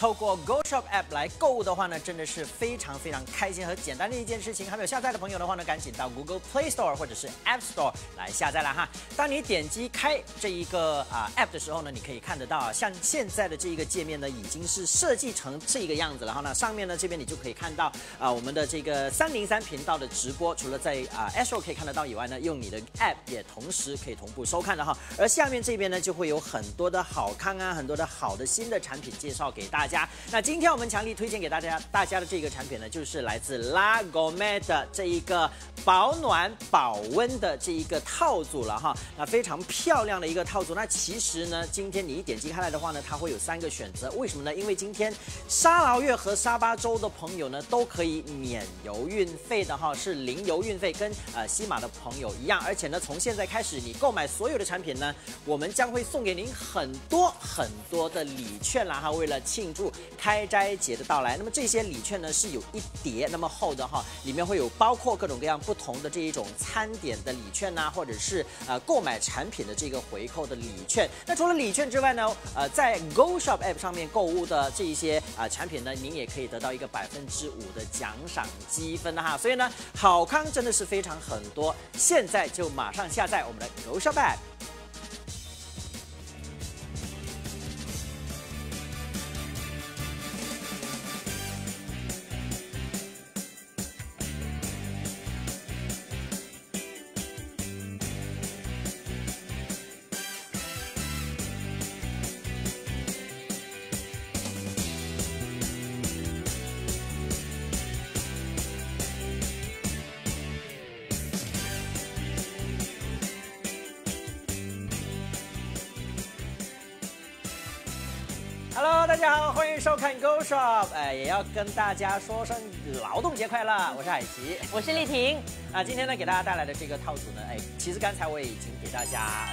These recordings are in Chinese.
透过 Go Shop App 来购物的话呢，真的是非常非常开心和简单的一件事情。还没有下载的朋友的话呢，赶紧到 Google Play Store 或者是 App Store 来下载了哈。当你点击开这一个啊 App 的时候呢，你可以看得到啊，像现在的这一个界面呢，已经是设计成这个样子了。然后呢，上面呢这边你就可以看到啊，我们的这个三零三频道的直播，除了在啊 Astro 可以看得到以外呢，用你的 App 也同时可以同步收看的哈。而下面这边呢，就会有很多的好康啊，很多的好的新的产品介绍给大家。家那今天我们强力推荐给大家大家的这个产品呢，就是来自 La g o m e 的这一个保暖保温的这一个套组了哈。那非常漂亮的一个套组。那其实呢，今天你一点击开来的话呢，它会有三个选择。为什么呢？因为今天沙劳越和沙巴州的朋友呢，都可以免邮运费的哈，是零邮运费，跟呃西马的朋友一样。而且呢，从现在开始，你购买所有的产品呢，我们将会送给您很多很多的礼券啦哈。为了庆祝开斋节的到来，那么这些礼券呢是有一叠那么厚的哈，里面会有包括各种各样不同的这一种餐点的礼券呐，或者是呃购买产品的这个回扣的礼券。那除了礼券之外呢，呃，在 Go Shop App 上面购物的这一些啊产品呢，您也可以得到一个百分之五的奖赏积分的哈。所以呢，好康真的是非常很多，现在就马上下载我们的 Go Shop App。家好，欢迎收看 Go Shop，哎，也要跟大家说声劳动节快乐，我是海琪。我是丽婷，啊，今天呢给大家带来的这个套组呢，哎，其实刚才我也已经给大家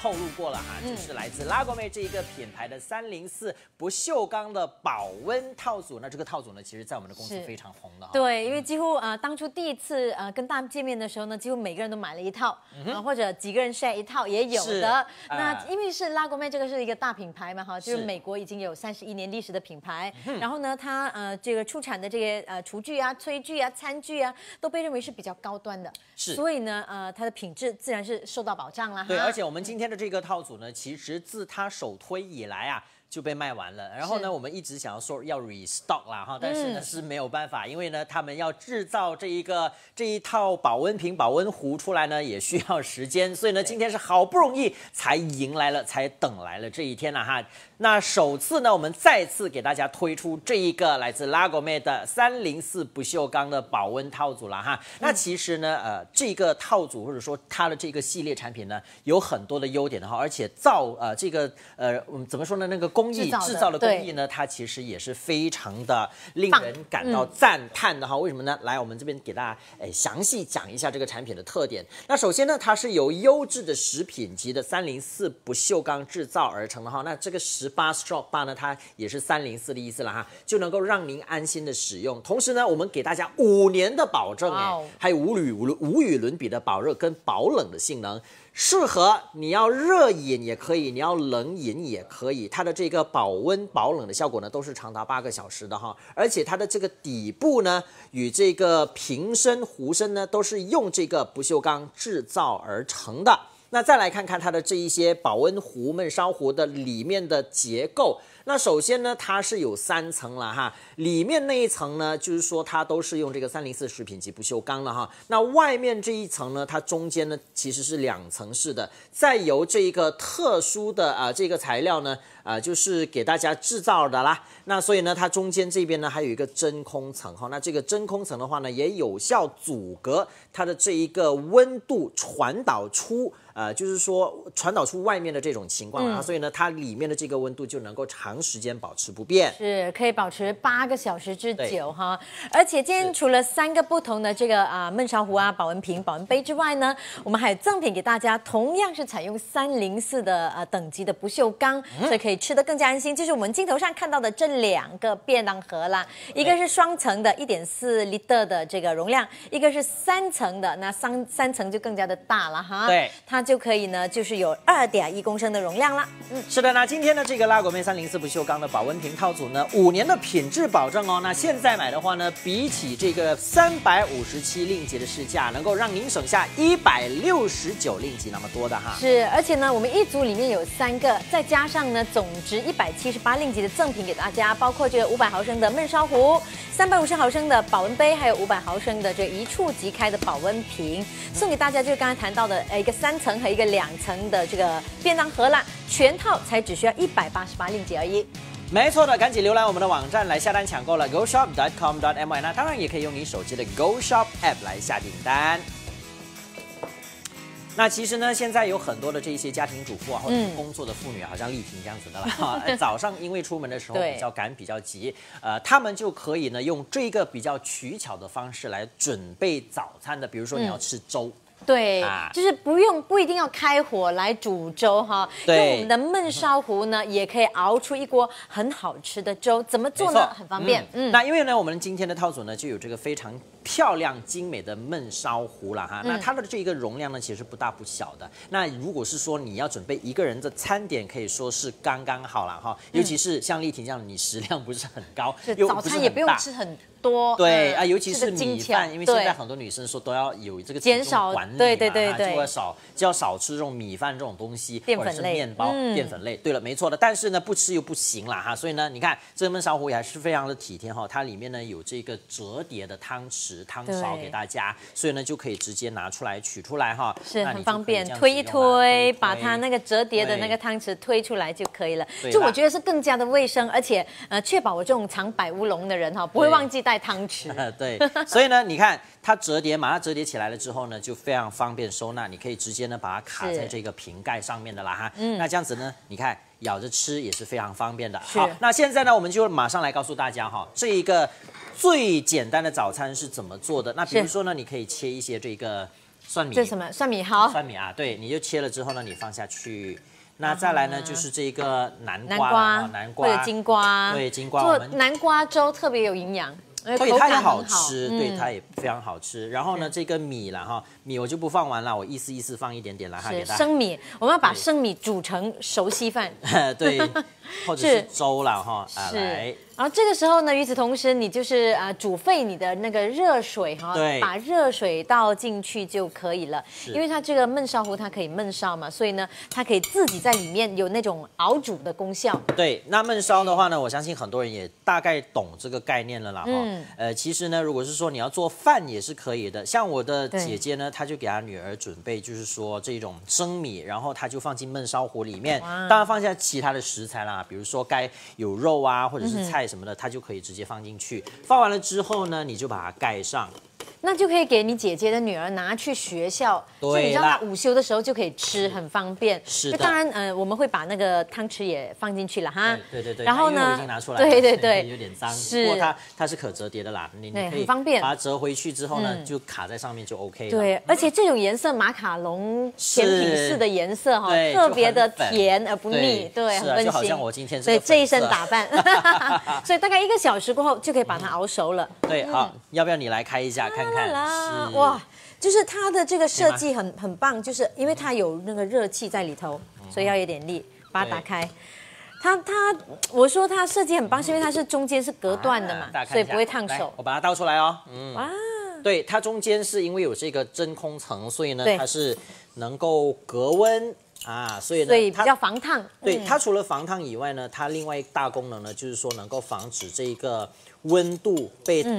透露过了哈，嗯就是来自拉国妹这一个品牌的三零四不锈钢的保温套组。那这个套组呢，其实在我们的公司非常红的哈。对，因为几乎呃当初第一次呃跟大家见面的时候呢，几乎每个人都买了一套，啊、或者几个人 share 一套也有的。哎那因为是拉国妹这个是一个大品牌嘛哈，就是美国已经有三十一年历史的品牌，然后呢，它呃这个出产的这些呃厨具啊、炊具啊、餐具啊，都被认为是比较高端的，是所以呢呃它的品质自然是受到保障啦哈。对，而且我们今天的这个套组呢，其实自它首推以来啊。就被卖完了，然后呢，我们一直想要说要 restock 啦哈，但是呢、嗯是没有办法，因为呢他们要制造这一个这一套保温瓶、保温壶出来呢，也需要时间，所以呢今天是好不容易才迎来了，才等来了这一天了哈。那首次呢，我们再次给大家推出这一个来自拉国妹的三零四不锈钢的保温套组了哈。那其实呢，呃，这个套组或者说它的这个系列产品呢，有很多的优点的哈，而且造呃这个呃嗯怎么说呢，那个工艺制造的工艺呢，它其实也是非常的令人感到赞叹的哈。为什么呢？来，我们这边给大家诶详细讲一下这个产品的特点。那首先呢，它是由优质的食品级的三零四不锈钢制造而成的哈。那这个十八 stroke 八呢，它也是三零四的意思了哈，就能够让您安心的使用。同时呢，我们给大家五年的保证哎还有无与无无与伦比的保热跟保冷的性能。适合你要热饮也可以，你要冷饮也可以。它的这个保温保冷的效果呢，都是长达八个小时的哈。而且它的这个底部呢，与这个瓶身、壶身呢，都是用这个不锈钢制造而成的。那再来看看它的这一些保温壶、焖烧壶的里面的结构。那首先呢，它是有三层了哈，里面那一层呢，就是说它都是用这个三零四食品级不锈钢了哈。那外面这一层呢，它中间呢其实是两层式的，再由这一个特殊的啊、这个材料呢，啊、就是给大家制造的啦。那所以呢，它中间这边呢还有一个真空层哈。那这个真空层的话呢，也有效阻隔它的这一个温度传导出。呃，就是说传导出外面的这种情况啊，所以呢，它里面的这个温度就能够长时间保持不变。是可以保持八个小时之久哈，而且今天除了三个不同的这个啊焖烧壶啊、保温瓶、保温杯之外呢，我们还有赠品给大家，同样是采用三零四的呃等级的不锈钢，所以可以吃得更加安心。就是我们镜头上看到的这两个便当盒啦，一个是双层的，一点四 liter 的这个容量，一个是三层的，那三三层就更加的大了哈。对它就可以呢，就是有二点一公升的容量啦。嗯，是的，那今天的这个拉果面三零四不锈钢的保温瓶套组呢，五年的品质保证哦。那现在买的话呢，比起这个三百五十七令吉的市价，能够让您省下一百六十九令吉那么多的哈。是，而且呢，我们一组里面有三个，再加上呢，总总值一百七十八令吉的赠品给大家，包括这个五百毫升的焖烧壶，三百五十毫升的保温杯，还有五百毫升的这一触即开的保温瓶，送给大家就是刚才谈到的，呃，一个三层和一个两层的这个便当盒啦，全套才只需要一百八十八令吉而已。没错的，赶紧浏览我们的网站来下单抢购了，GoShop.com.my。那当然也可以用你手机的 Go Shop App 来下订单。那其实呢，现在有很多的这些家庭主妇啊，或者是工作的妇女，好像丽萍这样子的了哈。早上因为出门的时候比较赶、比较急，呃，他们就可以呢用这个比较取巧的方式来准备早餐的，比如说你要吃粥。对，啊就是不用不一定要开火来煮粥哈，用我们的焖烧壶呢，也可以熬出一锅很好吃的粥。怎么做呢？很方便。嗯，那因为呢，我们今天的套组呢就有这个非常漂亮精美的焖烧壶了嗯哈。那它的这一个容量呢其实不大不小的。那如果是说你要准备一个人的餐点，可以说是刚刚好了哈。尤其是像丽婷这样，你食量不是很高，又早餐也不用吃很多。嗯对啊，尤其是米饭，因为现在很多女生说都要有这个减少管理嘛对对对对就要少就要少吃这种米饭这种东西，或者是淀粉类面包、嗯淀粉类。对了，没错的，但是呢，不吃又不行啦哈，所以呢，你看这个焖烧壶也还是非常的体贴哈，它里面呢有这个折叠的汤匙、汤勺给大家，所以呢就可以直接拿出来取出来哈，是很方便推一推推，把它那个折叠的那个汤匙推出来就可以了。就我觉得是更加的卫生，而且呃，确保我这种常摆乌龙的人哈，不会忘记带汤匙。呃，对，所以呢，你看它折叠，马上折叠起来了之后呢，就非常方便收纳，你可以直接呢把它卡在这个瓶盖上面的啦哈。嗯，那这样子呢，你看咬着吃也是非常方便的。好，那现在呢，我们就马上来告诉大家哈，这一个最简单的早餐是怎么做的。那比如是说呢，你可以切一些这个蒜米这什么蒜米好？蒜米啊，对，你就切了之后呢，你放下去。那再来呢，就是这个南南瓜南瓜或者金瓜，对金瓜做南瓜粥特别有营养，而且对，它也好。吃，嗯对，它也非常好吃。然后呢，这个米了哈，米我就不放完了，我意思意思放一点点来哈，给大家。生米，我们要把生米煮成熟稀饭。对，或者是是粥了哈，啊，来，然后这个时候呢，与此同时，你就是呃煮沸你的那个热水哈，对把热水倒进去就可以了。因为它这个焖烧壶它可以焖烧嘛，所以呢，它可以自己在里面有那种熬煮的功效。对，那焖烧的话呢，我相信很多人也大概懂这个概念了啦哈。嗯呃，其实呢，如果是说你要做饭也是可以的，像我的姐姐呢，她就给她女儿准备，就是说这种生米，然后她就放进焖烧壶里面，哇当然放下其他的食材啦，比如说该有肉啊或者嗯是菜什么的，它就可以直接放进去。放完了之后呢，你就把它盖上。那就可以给你姐姐的女儿拿去学校，对所以你知道她午休的时候就可以吃，很方便。是的。就当然，呃，我们会把那个汤匙也放进去了哈。对对对，然后呢已经拿出来，对对对，有点脏，是。不过它它是可折叠的啦，你你对可以很方便。把它折回去之后呢，嗯。就卡在上面就 OK 了。对，而且这种颜色马卡龙甜品式的颜色哈，特别的甜而不腻，对很温馨。就。像我今天这对这一身打扮，所以大概一个小时过后就可以把它熬熟了。对，好，要不要你来开一下看看？啦哇，就是它的这个设计很很棒，就是因为它有那个热气在里头，所以要有点力把它打开。它它，我说它设计很棒，是因为它是中间是隔断的嘛所以不会烫手。我把它倒出来哦。嗯，哇，对，它中间是因为有这个真空层，所以呢，它是能够隔温啊，所以呢，所以比它较防烫。对嗯它除了防烫以外呢，它另外一大功能呢，就是说能够防止这个温度被嗯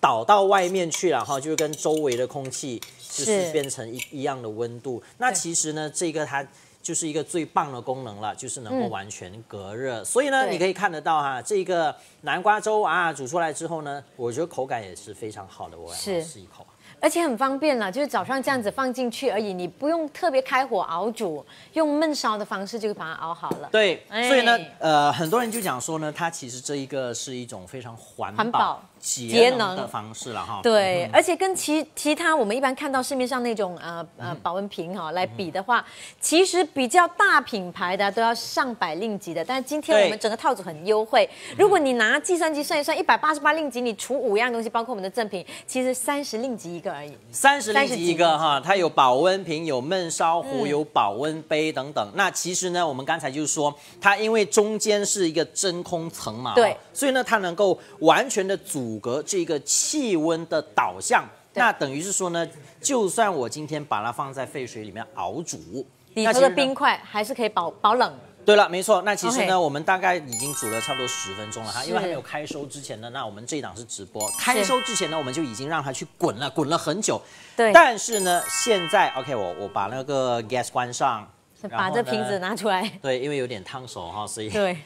导、到外面去了哈，就是跟周围的空气就是是变成一一样的温度。那其实呢，这个它。就是一个最棒的功能了，就是能够嗯完全隔热。所以呢，你可以看得到哈，这个南瓜粥啊，煮出来之后呢，我觉得口感也是非常好的。我要是试一口啊。而且很方便了，就是早上这样子放进去而已，你不用特别开火熬煮，用焖烧的方式就把它熬好了。对，哎所以呢，呃，很多人就讲说呢，它其实这一个是一种非常环保、环保节能的方式了哈。对，而且跟其其他我们一般看到市面上那种呃呃保温瓶哈来比的话，其实比较大品牌的都要上百令吉的，但是今天我们整个套组很优惠，如果你拿计算机算一算，一百八十八令吉，你除五样东西，包括我们的赠品，其实三十令吉一个而已。三十令吉一个哈，它有保温瓶，有焖烧壶，有保温杯等等。那其实呢，我们刚才就是说，它因为中间是一个真空层嘛，对，所以呢，它能够完全的阻隔这个气温的导向。那等于是说呢，就算我今天把它放在沸水里面熬煮，里头的冰块还是可以保保冷。对了，没错。那其实呢，我们大概已经煮了差不多十分钟了哈，因为还没有开收之前呢，那我们这一档是直播。开收之前呢，我们就已经让它去滚了，滚了很久。对。但是呢，现在 OK，我我把那个 gas 关上。把这瓶子拿出来。对，因为有点烫手哈，所以。对，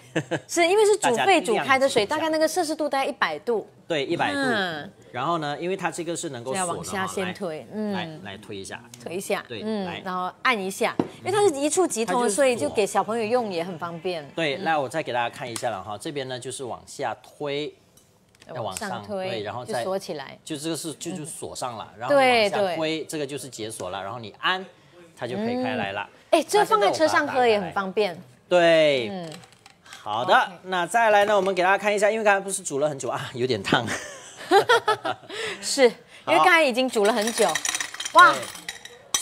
是因为是 煮沸煮开的水，大概那个摄氏度大概一百度。对，一百度。嗯。然后呢，因为它这个是能够锁的往下先推，嗯。来来推一下。推一下。对。嗯。然后按一下，因为它是一触即通，所以就给小朋友用也很方便。对，那我再给大家看一下了哈，这边呢就是往下推，要往上推，然后再锁起来。就这个是就就锁上了，然后往下推，这个就是解锁了，然后你按，它就可以开来了。哎，这放在车上喝也很方便。对，嗯，好的，那再来呢？我们给大家看一下，因为刚才不是煮了很久啊，有点烫。是因为刚才已经煮了很久，哇。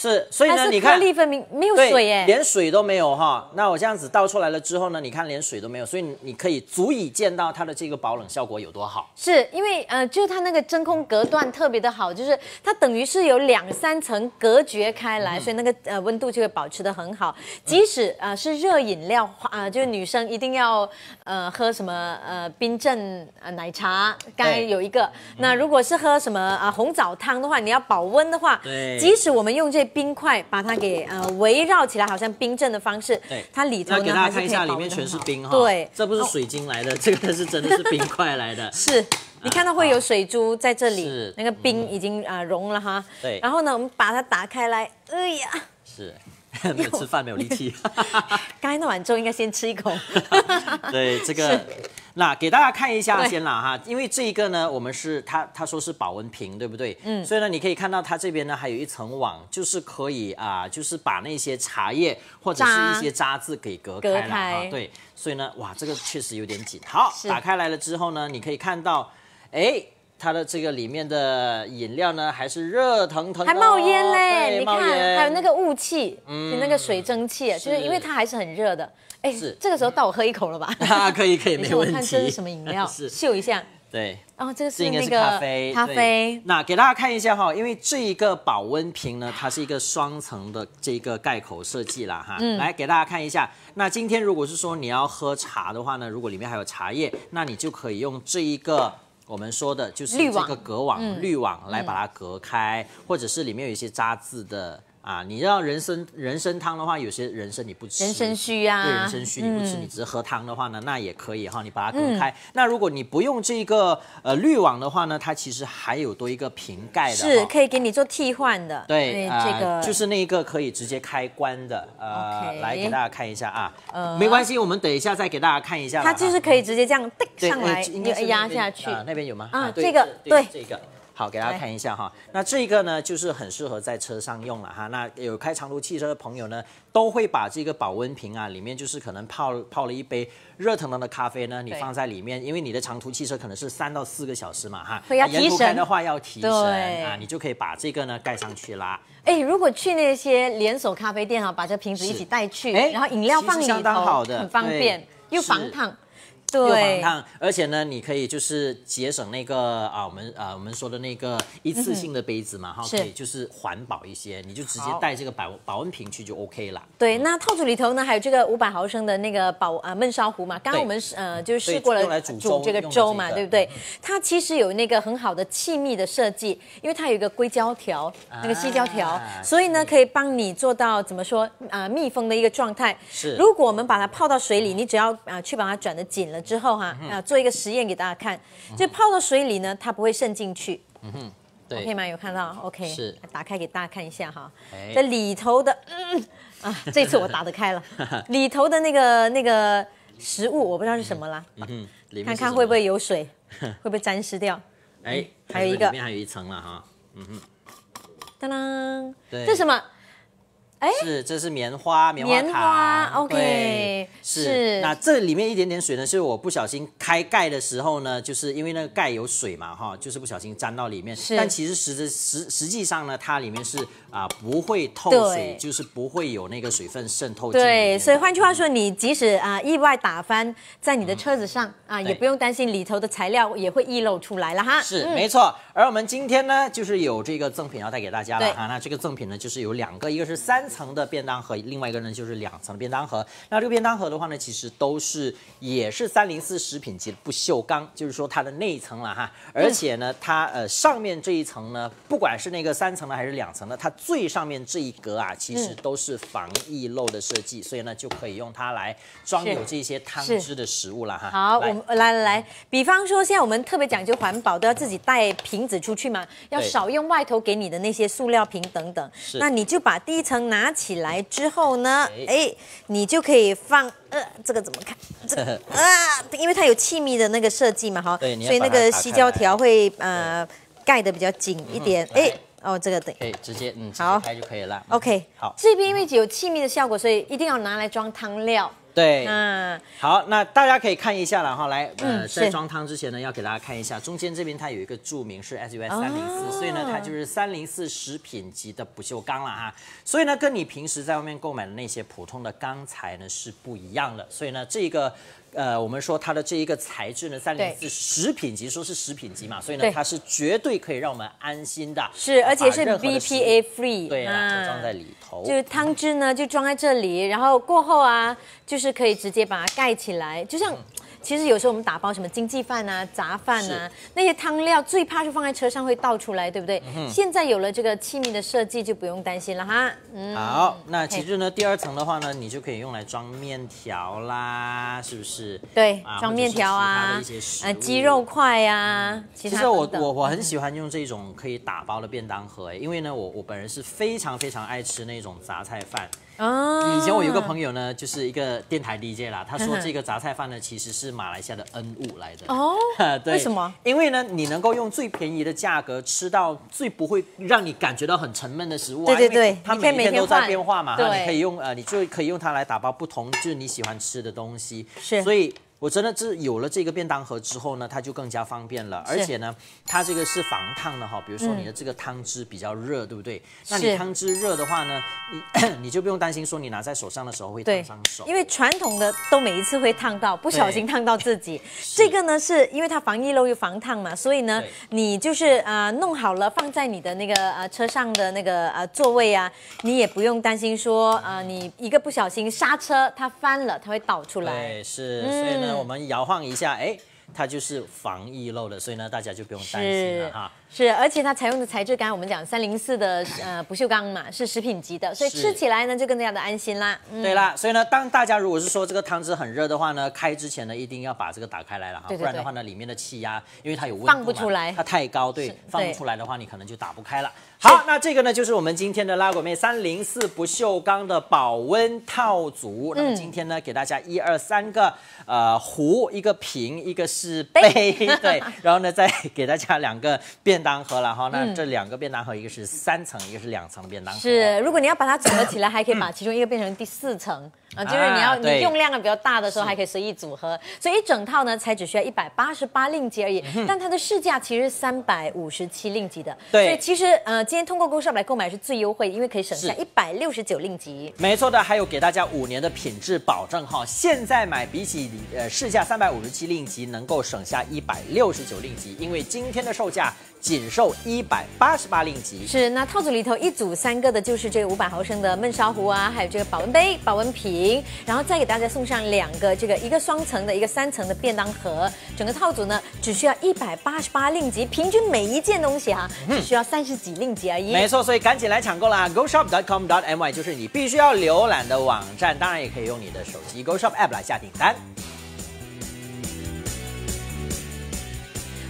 是，所以呢，你看，粒分明没有水耶，连水都没有哈。那我这样子倒出来了之后呢，你看连水都没有，所以你可以足以见到它的这个保冷效果有多好。是因为呃，就是它那个真空隔断特别的好，就是它等于是有两三层隔绝开来，所以那个呃温度就会保持的很好。即使呃是热饮料啊，就是女生一定要呃喝什么呃冰镇呃奶茶，刚才有一个。那如果是喝什么啊红枣汤的话，你要保温的话，对，即使我们用这冰块把它给呃围绕起来，好像冰镇的方式。对，它里头呢给大家看一下，里面全是冰哈。对，这不是水晶来的，这个是真的是冰块来的。是，你看到会有水珠在这里，那个冰已经啊融了哈。对。然后呢，我们把它打开来，哎呀。是。没有吃饭，没有力气。刚才那碗粥应该先吃一口。对，这个。那给大家看一下先啦哈，因为这一个呢，我们是它它说是保温瓶，对不对？嗯。所以呢，你可以看到它这边呢还有一层网，就是可以啊，就是把那些茶叶或者是一些渣子给隔开了啊。对。所以呢，哇，这个确实有点紧。好，打开来了之后呢，你可以看到，哎，它的这个里面的饮料呢还是热腾腾，还冒烟嘞！你看，还有那个雾气，嗯，那个水蒸气，就是因为它还是很热的。哎，是这个时候到我喝一口了吧？啊，可以可以，没问题。看这是什么饮料？是秀一下。对，哦，这个是那个咖啡。咖啡。那给大家看一下哈，因为这一个保温瓶呢，它是一个双层的这个盖口设计啦哈。嗯。来给大家看一下，那今天如果是说你要喝茶的话呢，如果里面还有茶叶，那你就可以用这一个我们说的就是这个隔网滤网来把它隔开，或者是里面有一些渣渍的。啊，你要人参人参汤的话，有些人参你不吃，人参须啊，对人参须你不吃，你只是喝汤的话呢，那也可以哈，你把它隔开。那如果你不用这个呃滤网的话呢，它其实还有多一个瓶盖的，是可以给你做替换的。对，这个就是那一个可以直接开关的。呃，来给大家看一下啊，呃，没关系，我们等一下再给大家看一下。它就是可以直接这样上来，你压下去。那边有吗？啊，这个对这个。好，给大家看一下哈。那这个呢，就是很适合在车上用了哈。那有开长途汽车的朋友呢，都会把这个保温瓶啊，里面就是可能泡泡了一杯热腾腾的咖啡呢，你放在里面，因为你的长途汽车可能是三到四个小时嘛哈。要提神的话要提神啊，你就可以把这个呢盖上去啦。哎，如果去那些连锁咖啡店啊，把这瓶子一起带去，然后饮料放里头，很方便又防烫。又防烫，而且呢，你可以就是节省那个啊，我们啊我们说的那个一次性的杯子嘛，哈，可以就是环保一些，你就直接带这个保保温瓶去就 OK 了。对，那套组里头呢，还有这个五百毫升的那个保啊焖烧壶嘛，刚刚我们呃就是试过了煮这个粥嘛，对不对？它其实有那个很好的气密的设计，因为它有一个硅胶条，那个细胶条，所以呢可以帮你做到怎么说啊密封的一个状态。是，如果我们把它泡到水里，你只要啊去把它转的紧了。之后哈啊，做一个实验给大家看，就泡到水里呢，它不会渗进去。嗯哼，对，OK 吗？有看到？OK，是，打开给大家看一下哈。这里头的，嗯啊，这次我打得开了，里头的那个那个食物，我不知道是什么啦。嗯哼，看看会不会有水，会不会沾湿掉？哎，还有一个里面还有一层了哈。嗯哼当当，对这是什么？哎？是，这是棉花，棉花棉花 OK，对是。是。那这里面一点点水呢，是我不小心开盖的时候呢，就是因为那个盖有水嘛，哈，就是不小心沾到里面。是。但其实实质实实际上呢，它里面是啊、不会透水，就是不会有那个水分渗透进去对，所以换句话说，你即使啊、意外打翻在你的车子上啊、也不用担心里头的材料也会溢漏出来了哈。是、嗯。没错，而我们今天呢，就是有这个赠品要带给大家了对。哈。那这个赠品呢，就是有两个，一个是三层的便当盒，另外一个呢就是两层的便当盒。那这个便当盒的话呢，其实都是也是三零四食品级的不锈钢，就是说它的内层了哈。而且呢，它呃上面这一层呢，不管是那个三层的还是两层的，它最上面这一格啊，其实都是防溢漏的设计，所以呢就可以用它来装有这些汤汁的食物了哈。好，我们来来来，比方说现在我们特别讲究环保，都要自己带瓶子出去嘛，要少用外头给你的那些塑料瓶等等。是那你就把第一层拿起来之后呢，哎哎，你就可以放呃，这个怎么看？这个啊，因为它有气密的那个设计嘛，哈，对所以那个吸胶条会呃盖的比较紧一点。嗯哎，哦，这个对。可以直接嗯好开就可以了。OK，好这边因为有气密的效果，所以一定要拿来装汤料。对，嗯，好，那大家可以看一下了哈，来，呃，嗯在装汤之前呢，要给大家看一下，中间这边它有一个注明是 SUS 三零四，所以呢，它就是三零四食品级的不锈钢了哈，所以呢，跟你平时在外面购买的那些普通的钢材呢是不一样的，所以呢，这个。呃，我们说它的这一个材质呢，三零四食品级，说是食品级嘛，所以呢，它是绝对可以让我们安心的，是，而且是把任何的食物 BPA free，对啦，啊都装在里头，就是汤汁呢，就装在这里，然后过后啊，就是可以直接把它盖起来，就像。其实有时候我们打包什么经济饭啊、杂饭啊，那些汤料最怕是放在车上会倒出来，对不对？现在有了这个器皿的设计，就不用担心了哈。嗯，好，那其实呢，第二层的话呢，你就可以用来装面条啦，是不是？对，啊装面条啊呃，鸡肉块啊，其实我我我很喜欢用这种可以打包的便当盒，哎，因为呢，我我本人是非常非常爱吃那种杂菜饭。哦以前我有个朋友呢，就是一个电台 DJ 啦，他说这个杂菜饭呢，其实是马来西亚的恩物来的。哦 对，为什么？因为呢，你能够用最便宜的价格吃到最不会让你感觉到很沉闷的食物啊。对对对它每一天都在变化嘛，对哈，你可以用呃，你就可以用它来打包不同就是你喜欢吃的东西。是所以。我真的是有了这个便当盒之后呢，它就更加方便了，而且呢，它这个是防烫的哈。比如说你的这个汤汁比较热，对不对？那你汤汁热的话呢，你 你就不用担心说你拿在手上的时候会烫伤手，。因为传统的都每一次会烫到，不小心烫到自己。这个呢，是因为它防溢漏又防烫嘛，所以呢，你就是呃弄好了放在你的那个呃车上的那个呃座位啊，你也不用担心说呃你一个不小心刹车它翻了，它会倒出来。对，是，嗯所以呢，我们摇晃一下，哎，它就是防溢漏的，所以呢，大家就不用担心了哈。是，而且它采用的材质，刚才我们讲三零四的呃 不锈钢嘛，是食品级的，所以吃起来呢就更加的安心啦。嗯，对啦，所以呢，当大家如果是说这个汤汁很热的话呢，开之前呢，一定要把这个打开来了哈，对对不然的话呢，里面的气压因为它有温度放不出来嘛它太高，对是，放不出来的话，你可能就打不开了。好，那这个呢，就是我们今天的拉果妹三零四不锈钢的保温套组。那么今天呢，给大家一二三个呃壶，一个瓶，一个是杯，对，然后呢，再给大家两个便当盒了哈。那这两个便当盒，一个是三层，一个是两层的便当盒。是，如果你要把它组合起来，还可以把其中一个变成第四层啊，就是你要啊你用量啊比较大的时候，还可以随意组合。所以一整套呢，才只需要一百八十八令吉而已，但它的市价其实是三百五十七令吉的。对所以其实呃，今天通过 Go Shop 来购买是最优惠，因为可以省下是一百六十九令吉。没错的，还有给大家五年的品质保证哈。现在买比起呃市价三百五十七令吉，能够省下一百六十九令吉，因为今天的售价仅售一百八十八令吉。是，那套组里头一组三个的，就是这个五百毫升的焖烧壶啊，还有这个保温杯、保温瓶，然后再给大家送上两个这个一个双层的，一个三层的便当盒。整个套组呢，只需要一百八十八令吉，平均每一件东西哈、只需要三十几令吉而已。没错，所以赶紧来抢购啦！GoShop.com.my 就是你必须要浏览的网站，当然也可以用你的手机 GoShop App 来下订单。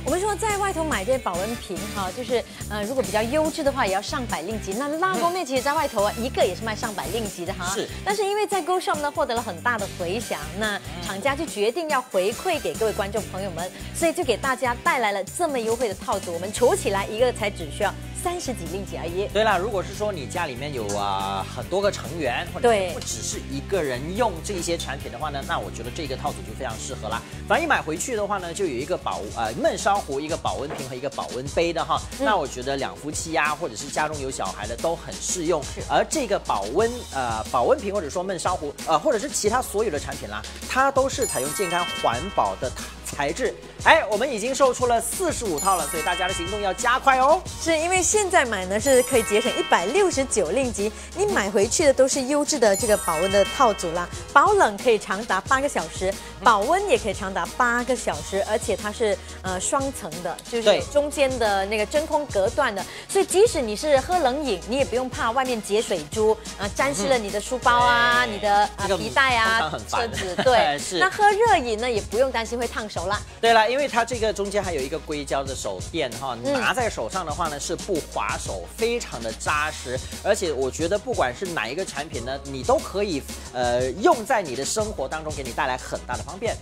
我们说在外头买这些保温瓶哈，就是呃，如果比较优质的话，也要上百令吉。那拉锅面其实在外头啊，一个也是卖上百令吉的哈。是。但是因为在 Go Shop 呢获得了很大的回响，那厂家就决定要回馈给各位观众朋友们，所以就给大家带来了这么优惠的套组。我们储起来一个才只需要。三十几令吉而已。对了，如果是说你家里面有啊很多个成员，或者不只是一个人用这些产品的话呢，那我觉得这个套组就非常适合啦。反正一买回去的话呢，就有一个保呃焖烧壶、一个保温瓶和一个保温杯的哈。那我觉得两夫妻呀，或者是家中有小孩的都很适用。而这个保温呃保温瓶或者说焖烧壶呃或者是其他所有的产品啦，它都是采用健康环保的材质。哎，我们已经售出了四十五套了，所以大家的行动要加快哦。是因为现在买呢是可以节省一百六十九令吉，你买回去的都是优质的这个保温的套组啦，保冷可以长达八个小时，保温也可以长达八个小时，而且它是呃双层的，就是中间的那个真空隔断的，所以即使你是喝冷饮，你也不用怕外面结水珠啊，沾湿了你的书包啊、你的啊皮带啊、车子。对，是。那喝热饮呢，也不用担心会烫手了。对了。因为它这个中间还有一个硅胶的手垫哈，拿在手上的话呢是不划手，非常的扎实，而且我觉得不管是哪一个产品呢，你都可以呃用在你的生活当中，给你带来很大的方便。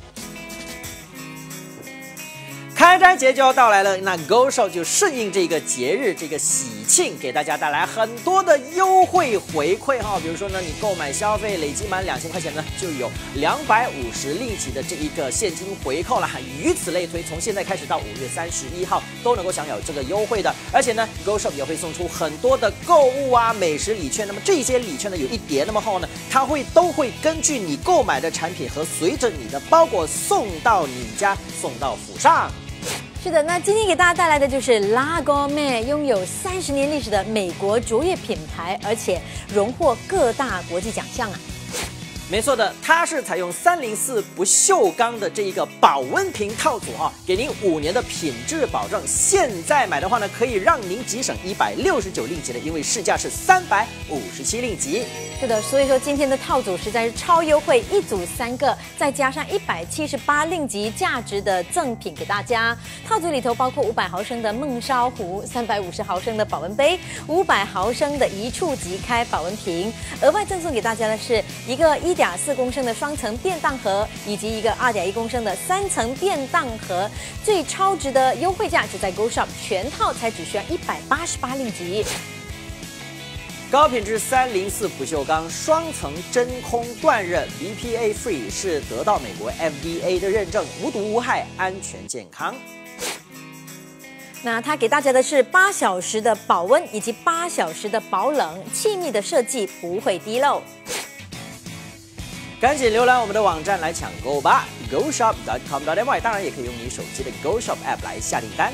开斋节就要到来了，那 Go Show 就顺应这个节日，这个喜庆，给大家带来很多的优惠回馈哈。比如说呢，你购买消费累计满两千块钱呢，就有两百五十令吉的这一个现金回扣了。以此类推，从现在开始到五月三十一号都能够享有这个优惠的。而且呢，Go Show 也会送出很多的购物啊、美食礼券。那么这些礼券呢，有一叠那么厚呢，它会都会根据你购买的产品和随着你的包裹送到你家，送到府上。是的，那今天给大家带来的就是 La g o m e，拥有三十年历史的美国卓越品牌，而且荣获各大国际奖项啊。没错的，它是采用三零四不锈钢的这一个保温瓶套组哈，给您五年的品质保证。现在买的话呢，可以让您节省一百六十九令吉的，因为市价是三百五十七令吉。是的，所以说今天的套组实在是超优惠，一组三个，再加上一百七十八令吉价值的赠品给大家。套组里头包括五百毫升的焖烧壶、三百五十毫升的保温杯、五百毫升的一触即开保温瓶，额外赠送给大家的是一个一。点四公升的双层便当盒，以及一个二点一公升的三层便当盒，最超值的优惠价就在 Go Shop，全套才只需要一百八十八令吉。高品质三零四不锈钢双层真空断刃，BPA Free 是得到美国 FDA 的认证，无毒无害，安全健康。那它给大家的是八小时的保温以及八小时的保冷，气密的设计不会滴漏。赶紧浏览我们的网站来抢购吧，GoShop.com.my，当然也可以用你手机的 GoShop App 来下订单。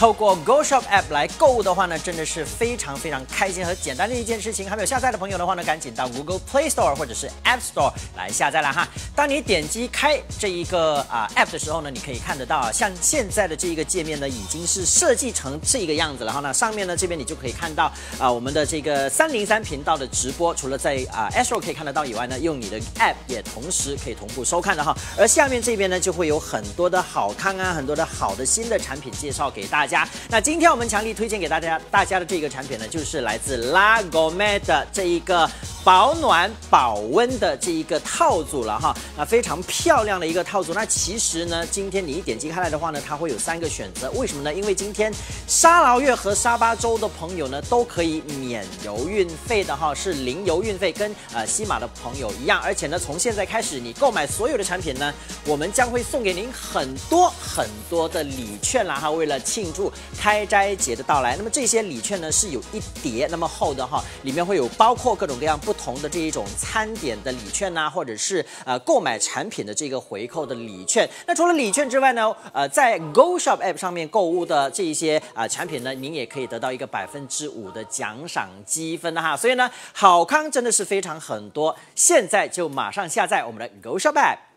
透过 Go Shop App 来购物的话呢，真的是非常非常开心和简单的一件事情。还没有下载的朋友的话呢，赶紧到 Google Play Store 或者是 App Store 来下载了哈。当你点击开这一个啊 App 的时候呢，你可以看得到啊，像现在的这一个界面呢，已经是设计成这个样子了哈。那上面呢，这边你就可以看到啊，我们的这个三零三频道的直播，除了在啊 Astro 可以看得到以外呢，用你的 App 也同时可以同步收看的哈。而下面这边呢，就会有很多的好看啊，很多的好的新的产品介绍给大家。家，那今天我们强力推荐给大家，大家的这个产品呢，就是来自拉 g o m e 的这一个。保暖保温的这一个套组了哈，那非常漂亮的一个套组。那其实呢，今天你一点击开来的话呢，它会有三个选择。为什么呢？因为今天沙劳越和沙巴州的朋友呢，都可以免邮运费的哈，是零邮运费，跟呃西马的朋友一样。而且呢，从现在开始，你购买所有的产品呢，我们将会送给您很多很多的礼券啦哈。为了庆祝开斋节的到来，那么这些礼券呢是有一叠那么厚的哈，里面会有包括各种各样不。不同的这一种餐点的礼券呐，或者是呃购买产品的这个回扣的礼券。那除了礼券之外呢，呃，在 Go Shop App 上面购物的这一些啊产品呢，您也可以得到一个百分之五的奖赏积分的哈。所以呢，好康真的是非常很多。现在就马上下载我们的 Go Shop App。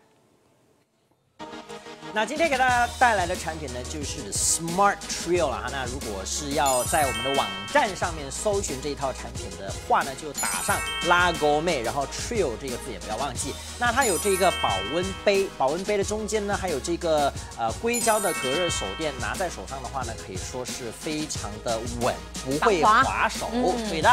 那今天给大家带来的产品呢，就是 Smart Trio 了哈。那如果是要在我们的网站上面搜寻这一套产品的话呢，就打上拉勾妹，然后 Trio 这个字也不要忘记。那它有这个保温杯，保温杯的中间呢，还有这个呃硅胶的隔热手垫，拿在手上的话呢，可以说是非常的稳，不会滑手。对的。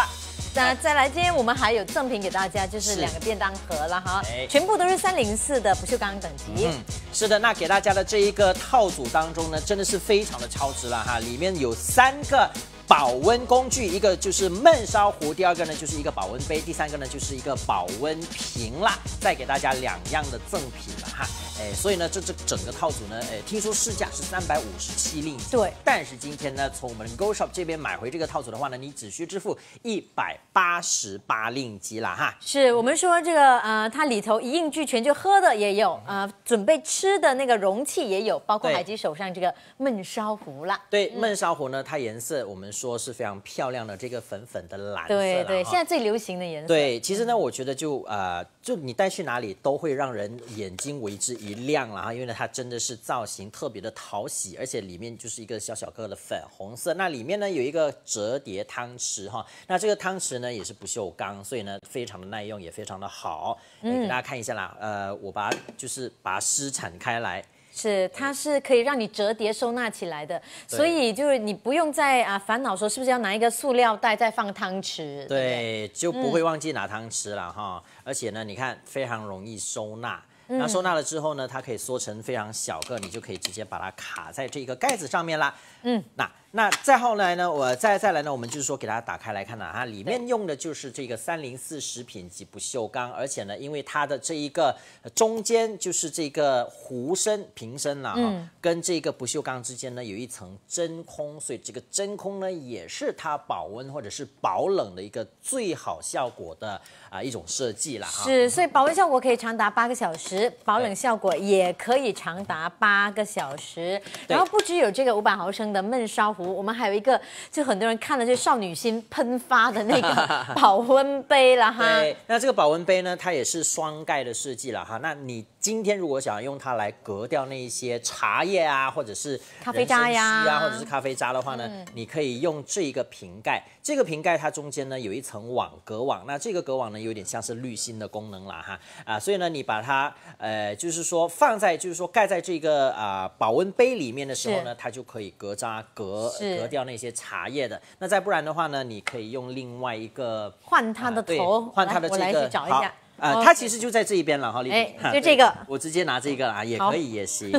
那再来，今天我们还有赠品给大家，就是两个便当盒了哈，全部都是三零四的不锈钢等级。嗯，是的，那给大家的这一个套组当中呢，真的是非常的超值了哈，里面有三个。保温工具，一个就是焖烧壶，第二个呢就是一个保温杯，第三个呢就是一个保温瓶啦。再给大家两样的赠品了哈，哎，所以呢这这整个套组呢，哎，听说市价是三百五十七令吉，对。但是今天呢，从我们 Go Shop 这边买回这个套组的话呢，你只需支付一百八十八令吉啦哈。是我们说这个呃，它里头一应俱全，就喝的也有，呃，准备吃的那个容器也有，包括海基手上这个焖烧壶啦。对，焖烧壶呢，它颜色我们。说是非常漂亮的这个粉粉的蓝色，对对，现在最流行的颜色。对，其实呢，我觉得就呃，就你带去哪里都会让人眼睛为之一亮了哈，因为呢，它真的是造型特别的讨喜，而且里面就是一个小小个的粉红色。那里面呢有一个折叠汤匙哈，那这个汤匙呢也是不锈钢，所以呢非常的耐用，也非常的好。嗯，给大家看一下啦，呃，我把它就是把它撕铲开来。是，它是可以让你折叠收纳起来的，所以就是你不用再啊烦恼说是不是要拿一个塑料袋再放汤匙，对，就不会忘记拿汤匙了哈。而且呢，你看非常容易收纳，那收纳了之后呢，它可以缩成非常小个，你就可以直接把它卡在这个盖子上面啦。嗯，那。那再后来呢？我再再来呢？我们就是说给大家打开来看呢，它，里面用的就是这个三零四食品级不锈钢，而且呢，因为它的这一个中间就是这个壶身瓶身了哈，跟这个不锈钢之间呢有一层真空，所以这个真空呢也是它保温或者是保冷的一个最好效果的啊一种设计了哈。是，所以保温效果可以长达八个小时，保冷效果也可以长达八个小时。然后不只有这个五百毫升的焖烧。我们还有一个，就很多人看了就少女心喷发的那个保温杯了哈。对，那这个保温杯呢，它也是双盖的设计了哈。那你今天如果想要用它来隔掉那一些茶叶啊，或者是咖啡渣呀，或者是咖啡渣的话呢，你可以用这一个瓶盖。这个瓶盖它中间呢有一层网隔网，那这个隔网呢有点像是滤芯的功能了哈。啊，所以呢你把它呃就是说放在就是说盖在这个啊保温杯里面的时候呢，它就可以隔渣隔隔掉那些茶叶的。那再不然的话呢，你可以用另外一个换它的头，换它的这个好啊，它其实就在这一边了哈，哎，就这个，我直接拿这个啊也可以也行。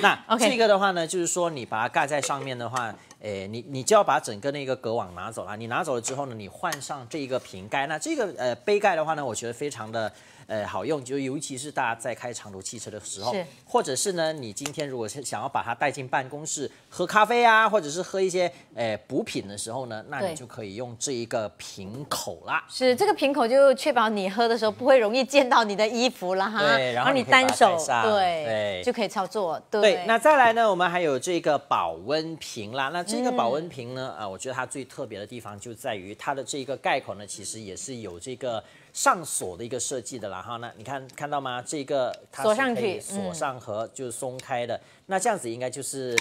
那 这个的话呢，就是说你把它盖在上面的话。诶，你你就要把整个那个隔网拿走了。你拿走了之后呢，你换上这一个瓶盖。那这个呃杯盖的话呢，我觉得非常的。呃，好用，就尤其是大家在开长途汽车的时候，或者是呢，你今天如果是想要把它带进办公室喝咖啡啊，或者是喝一些呃补品的时候呢，那你就可以用这一个瓶口啦。是这个瓶口就确保你喝的时候不会容易溅到你的衣服了哈。对，然后你单手对对就可以操作。对，那再来呢，我们还有这个保温瓶啦。那这个保温瓶呢，啊，我觉得它最特别的地方就在于它的这个盖口呢，其实也是有这个。上锁的一个设计的啦哈，那你看看到吗？这个它是可以锁上和就是松开的，那这样子应该就是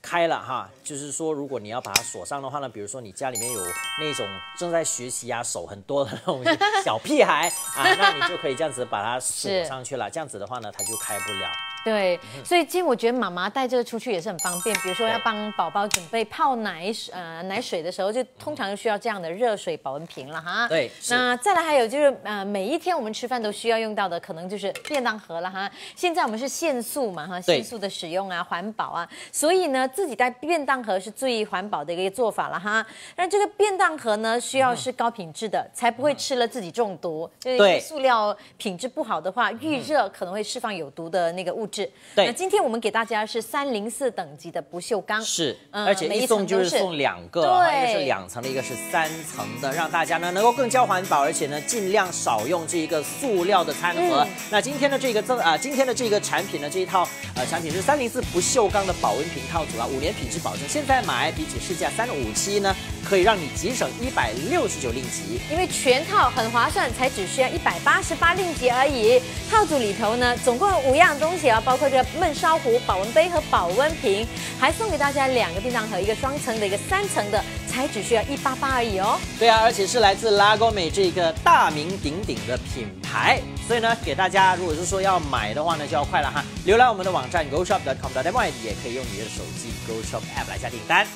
开了哈。就是说，如果你要把它锁上的话呢，比如说你家里面有那种正在学习啊手很多的那种小屁孩啊，那你就可以这样子把它锁上去了。这样子的话呢，它就开不了。对，所以今天我觉得妈妈带这个出去也是很方便。比如说要帮宝宝准备泡奶水呃奶水的时候，就通常需要这样的热水保温瓶了哈。对，那再来还有就是呃每一天我们吃饭都需要用到的，可能就是便当盒了哈。现在我们是限速嘛哈，限速的使用啊，环保啊，所以呢自己带便当盒是最环保的一个做法了哈。那这个便当盒呢需要是高品质的，才不会吃了自己中毒。就是塑料品质不好的话，预热可能会释放有毒的那个物。是，那今天我们给大家是三零四等级的不锈钢，是，而且一送就是送两个，一个是两层的，一个是三层的，让大家呢能够更加环保，而且呢尽量少用这一个塑料的餐盒。那今天的这个赠啊，今天的这个产品呢，这一套呃产品是三零四不锈钢的保温瓶套组啊，五年品质保证，现在买比起市价三五七呢。可以让你节省一百六十九令吉。因为全套很划算，才只需要一百八十八令吉而已。套组里头呢，总共有五样东西包括这个焖烧壶、保温杯和保温瓶，还送给大家两个避障盒，一个双层的，一个三层的，才只需要一八八而已哦。对啊，而且是来自拉高美这个大名鼎鼎的品牌，所以呢，给大家如果是说要买的话呢，就要快了哈。浏览我们的网站 goshop.com.my，也可以用你的手机 Go Shop App 来下订单。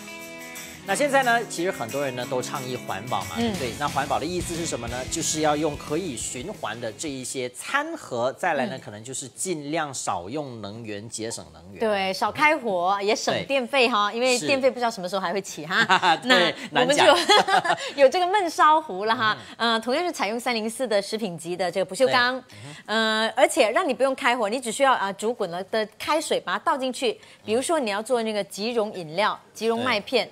那现在呢，其实很多人呢都倡议环保嘛，嗯。对。那环保的意思是什么呢？就是要用可以循环的这一些餐盒，再来呢，可能就是尽量少用能源，节省能源。对，少开火也省对电费哈，因为是电费不知道什么时候还会起哈。那我们就有 有这个焖烧壶了哈，嗯、同样是采用三零四的食品级的这个不锈钢，嗯、而且让你不用开火，你只需要啊、煮滚了的开水把它倒进去，比如说你要做那个即溶饮料、即溶麦片，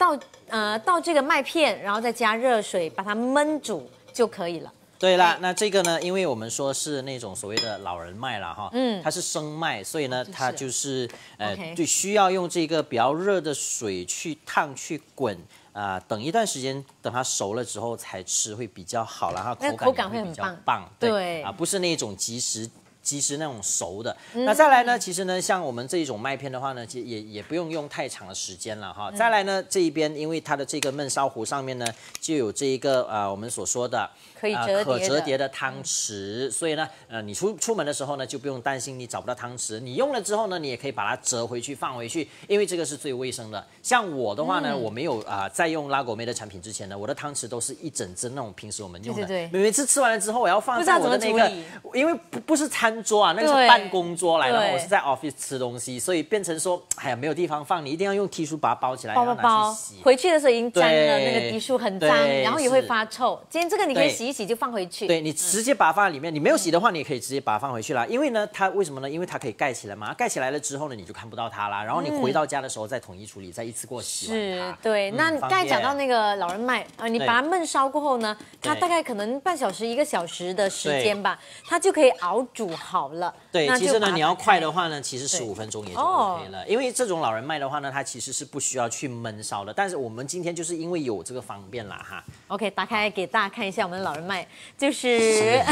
倒呃倒这个麦片，然后再加热水把它焖煮就可以了。对啦，那这个呢，因为我们说是那种所谓的老人麦了，哈，嗯它是生麦，所以呢，是它就是呃对，需要用这个比较热的水去烫去滚。啊、等一段时间，等它熟了之后才吃会比较好，然后口口感会很感会比较棒棒。对啊，不是那种即食即食那种熟的。嗯那再来呢，其实呢，像我们这一种麦片的话呢，其实也也不用用太长的时间了嗯哈。再来呢，这一边因为它的这个焖烧壶上面呢，就有这一个呃我们所说的。可以呃折叠的可折叠的汤匙，所以呢，呃，你出出门的时候呢，就不用担心你找不到汤匙。你用了之后呢，你也可以把它折回去放回去，因为这个是最卫生的。像我的话呢，嗯我没有啊、在用拉果妹的产品之前呢，我的汤匙都是一整只那种平时我们用的。对每次吃完了之后，我要放在我的那个因为不不是餐桌啊，那个是办公桌来的，我是在 office 吃东西，所以变成说，哎呀，没有地方放，你一定要用 T 恤把它包起来，包包。回去的时候已经沾了那个滴数很脏，然后也会发臭。今天这个你可以洗一洗就放回去。对你直接把它放在里面，你没有洗的话，你也可以直接把它放回去啦。因为呢，它为什么呢？因为它可以盖起来嘛，盖起来了之后呢，你就看不到它啦。然后你回到家的时候再统一处理，再一次过洗完是。对，嗯那方刚才讲到那个老人麦啊，你把它焖烧过后呢，它大概可能半小时一个小时的时间吧，它就可以熬煮好了。对，其实呢，你要快的话呢，其实十五分钟也就哦 OK 了。因为这种老人麦的话呢，它其实是不需要去焖烧的。但是我们今天就是因为有这个方便啦哈。OK，打开给大家看一下我们的老人麦，就是，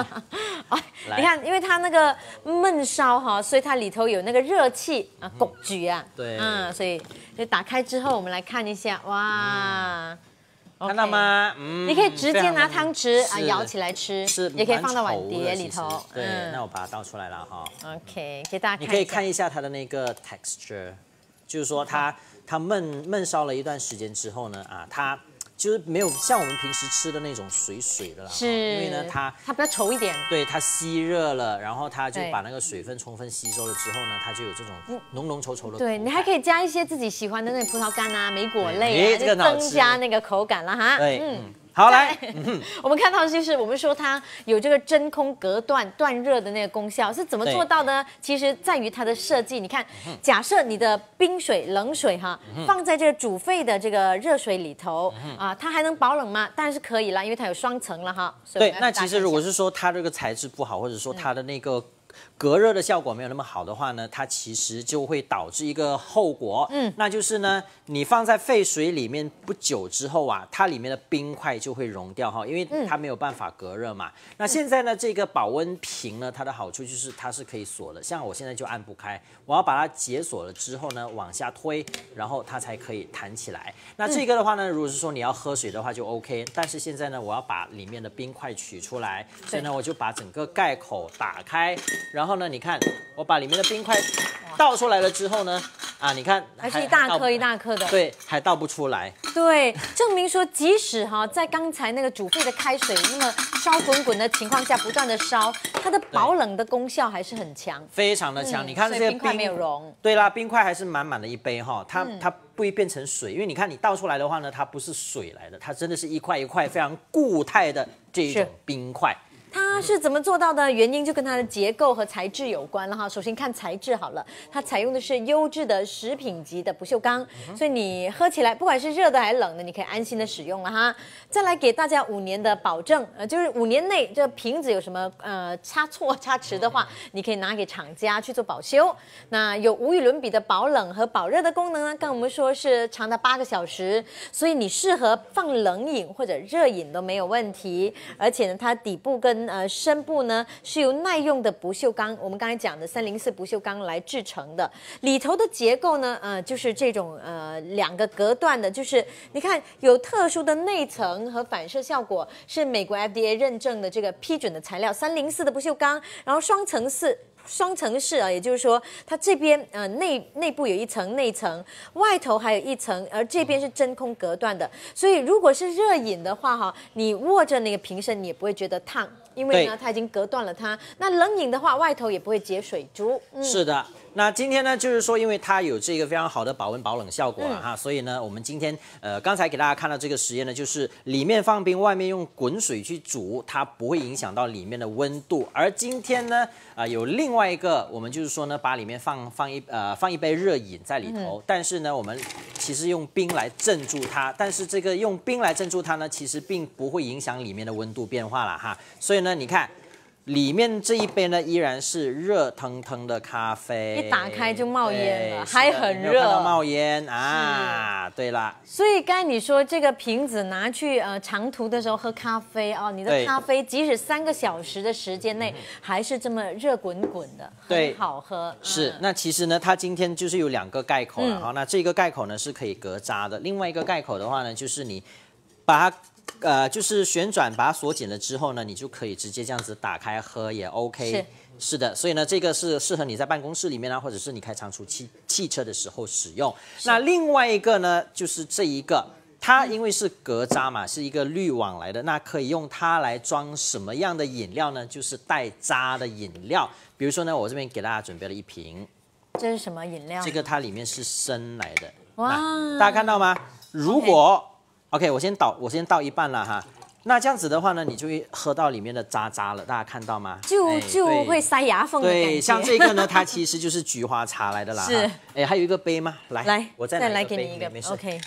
你看，因为它那个焖烧哈，所以它里头有那个热气啊，焗焗啊，对嗯，所以就打开之后，我们来看一下，哇，看到？吗？嗯你可以直接拿汤匙啊舀起来吃，是也可以放到碗碟里头。对，嗯那我把它倒出来了哈。OK，给大家看一下。你可以看一下它的那个 texture，就是说它它焖焖烧了一段时间之后呢，啊，它就是没有像我们平时吃的那种水水的啦，是，因为呢它。它比较稠一点。对它吸热了，然后它就把那个水分充分吸收了之后呢，它就有这种浓浓稠稠的。对你还可以加一些自己喜欢的那种葡萄干啊、莓果类哎啊，就这个增加那个口感了哈。对，嗯，好来，我们看到就是我们说它有这个真空隔断断热的那个功效，是怎么做到呢？其实在于它的设计。你看，假设你的冰水、冷水哈，放在这个煮沸的这个热水里头啊，它还能保冷吗？当然是可以啦，因为它有双层了哈。对那其实如果是说它这个材质不好，或者说它的那个隔热的效果没有那么好的话呢，它其实就会导致一个后果，嗯，那就是呢，你放在沸水里面不久之后啊，它里面的冰块就会融掉哈，因为它没有办法隔热嘛。那现在呢，这个保温瓶呢，它的好处就是它是可以锁的，像我现在就按不开，我要把它解锁了之后呢，往下推，然后它才可以弹起来。那这个的话呢，如果是说你要喝水的话就 OK，但是现在呢，我要把里面的冰块取出来，所以呢，我就把整个盖口打开，然后呢，你看我把里面的冰块倒出来了之后呢，啊，你看还是一大倒颗一大颗的。对，还倒不出来。对，证明说，即使哈在刚才那个煮沸的开水那么烧滚滚的情况下，不断的烧，它的保冷的功效还是很强。非常的强，嗯你看这个所以冰块没有融。对啦，冰块还是满满的一杯哈，它、嗯它不会变成水，因为你看你倒出来的话呢，它不是水来的，它真的是一块一块非常固态的这一种冰块。它它是怎么做到的？原因就跟它的结构和材质有关了哈。首先看材质好了，它采用的是优质的食品级的不锈钢，所以你喝起来不管是热的还是冷的，你可以安心的使用了哈。再来给大家五年的保证，呃，就是五年内这瓶子有什么呃差错差池的话，你可以拿给厂家去做保修。那有无与伦比的保冷和保热的功能呢？跟我们说是长达八个小时，所以你适合放冷饮或者热饮都没有问题。而且呢，它底部跟呃身部呢是由耐用的不锈钢，我们刚才讲的三零四不锈钢来制成的。里头的结构呢，呃，就是这种呃两个隔断的，就是你看有特殊的内层和反射效果，是美国 FDA 认证的这个批准的材料，三零四的不锈钢，然后双层式。双层式啊，也就是说，它这边呃内内部有一层内层，外头还有一层，而这边是真空隔断的，所以如果是热饮的话哈，你握着那个瓶身，你也不会觉得烫，因为呢它已经隔断了它。那冷饮的话，外头也不会结水珠。嗯是的。那今天呢，就是说，因为它有这个非常好的保温保冷效果了哈，所以呢，我们今天呃刚才给大家看到这个实验呢，就是里面放冰，外面用滚水去煮，它不会影响到里面的温度。而今天呢，啊有另外一个，我们就是说呢，把里面放放一呃放一杯热饮在里头，但是呢，我们其实用冰来镇住它，但是这个用冰来镇住它呢，其实并不会影响里面的温度变化了哈。所以呢，你看。里面这一杯呢，依然是热腾腾的咖啡，一打开就冒烟了，还很热，冒烟。啊！对啦，所以刚才你说这个瓶子拿去呃长途的时候喝咖啡哦，你的咖啡即使三个小时的时间内还是这么热滚滚的，很好喝。是，那其实呢，它今天就是有两个盖口了哈，那这个盖口呢是可以隔渣的，另外一个盖口的话呢，就是你把它。呃，就是旋转把它锁紧了之后呢，你就可以直接这样子打开喝也 OK。是是的，所以呢，这个是适合你在办公室里面啊，或者是你开长途汽汽车的时候使用。那另外一个呢，就是这一个，它因为是隔渣嘛，是一个滤网来的，那可以用它来装什么样的饮料呢？就是带渣的饮料。比如说呢，我这边给大家准备了一瓶，这是什么饮料？这个它里面是生来的。哇，大家看到吗？如果 OK，我先倒，我先倒一半了哈。那这样子的话呢，你就会喝到里面的渣渣了，大家看到吗？就就会塞牙缝的对，像这个呢，它其实就是菊花茶来的啦。是。哎，还有一个杯吗？来，来，我再来给你一个。没事 OK。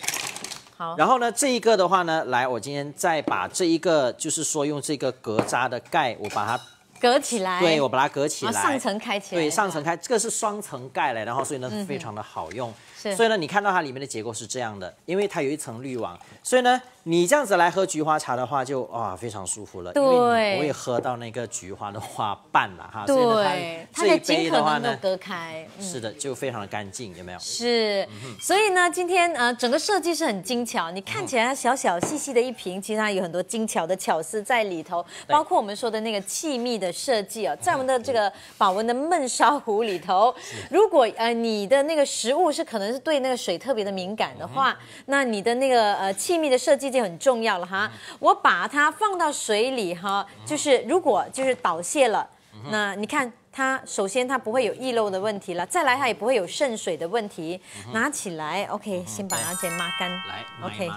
好。然后呢，这一个的话呢，来，我今天再把这一个，就是说用这个隔渣的盖，我把它隔起来。对，我把它隔起来。上层开起来。对，上层开，这个是双层盖来，然后所以呢，非常的好用。所以呢，你看到它里面的结构是这样的，因为它有一层滤网，所以呢。你这样子来喝菊花茶的话，就啊非常舒服了，因为你不会喝到那个菊花的花瓣了哈。对，它的杯的话呢，隔开，是的，就非常的干净，有没有？是，所以呢，今天呃整个设计是很精巧，你看起来小小细细的一瓶，其实它有很多精巧的巧思在里头，包括我们说的那个气密的设计啊，在我们的这个保温的焖烧壶里头，如果呃你的那个食物是可能是对那个水特别的敏感的话，那你的那个呃气密的设计。就很重要了哈，我把它放到水里哈，就是如果就是倒泻了，那你看它首先它不会有溢漏的问题了，再来它也不会有渗水的问题。拿起来，OK，先把它先抹干，来，OK，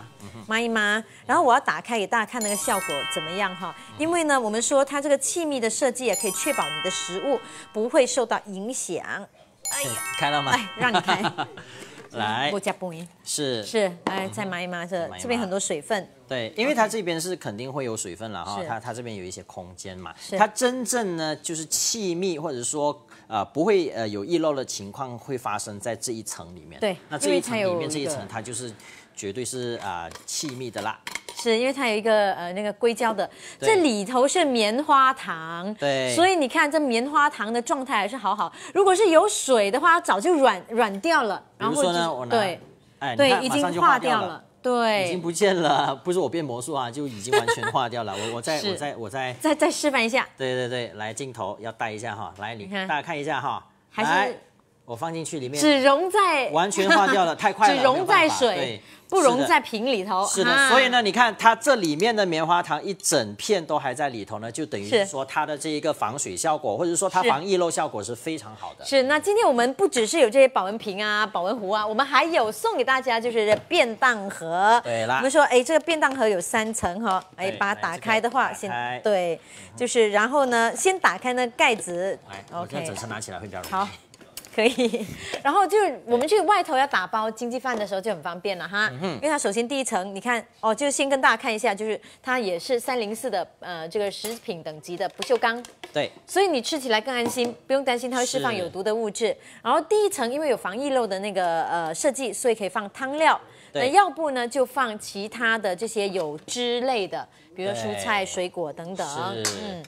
抹一抹，然后我要打开给大家看那个效果怎么样哈，因为呢，我们说它这个气密的设计也可以确保你的食物不会受到影响。哎呀，开了吗？哎，让你看。来，是。是，来再抹一抹这这边很多水分，对，因为它这边是肯定会有水分了哈，它它这边有一些空间嘛，它真正呢就是气密或者说呃不会呃有溢漏的情况会发生在这一层里面，对，那这一层里面这一层它就是绝对是啊气密的啦。是因为它有一个呃那个硅胶的，这里头是棉花糖，对，所以你看这棉花糖的状态还是好好。如果是有水的话，早就软软掉了。然后呢，我对，哎，对，已经化掉了，对，已经不见了。不是我变魔术啊，就已经完全化掉了。我我再 我再我再再再示范一下。对对对，来镜头要带一下哈，来你看大家看一下哈，还是我放进去里面，只溶在完全化掉了，太快了，只溶在水对。不溶在瓶里头，是的，所以呢，你看它这里面的棉花糖一整片都还在里头呢，就等于是说它的这一个防水效果，或者说它防溢漏效果是非常好的。是，那今天我们不只是有这些保温瓶啊、保温壶啊，我们还有送给大家就是便当盒。对啦，我们说，哎，这个便当盒有三层哈，哎，把它打开的话，先对，就是然后呢，先打开那盖子。来，OK，整层拿起来会比较容易。好。可以，然后就是我们去外头要打包经济饭的时候就很方便了哈，因为它首先第一层，你看哦，就先跟大家看一下，就是它也是三零四的呃这个食品等级的不锈钢，对，所以你吃起来更安心，不用担心它会释放有毒的物质。然后第一层因为有防溢漏的那个呃设计，所以可以放汤料，那要不呢就放其他的这些有汁类的，比如蔬菜、水果等等，嗯。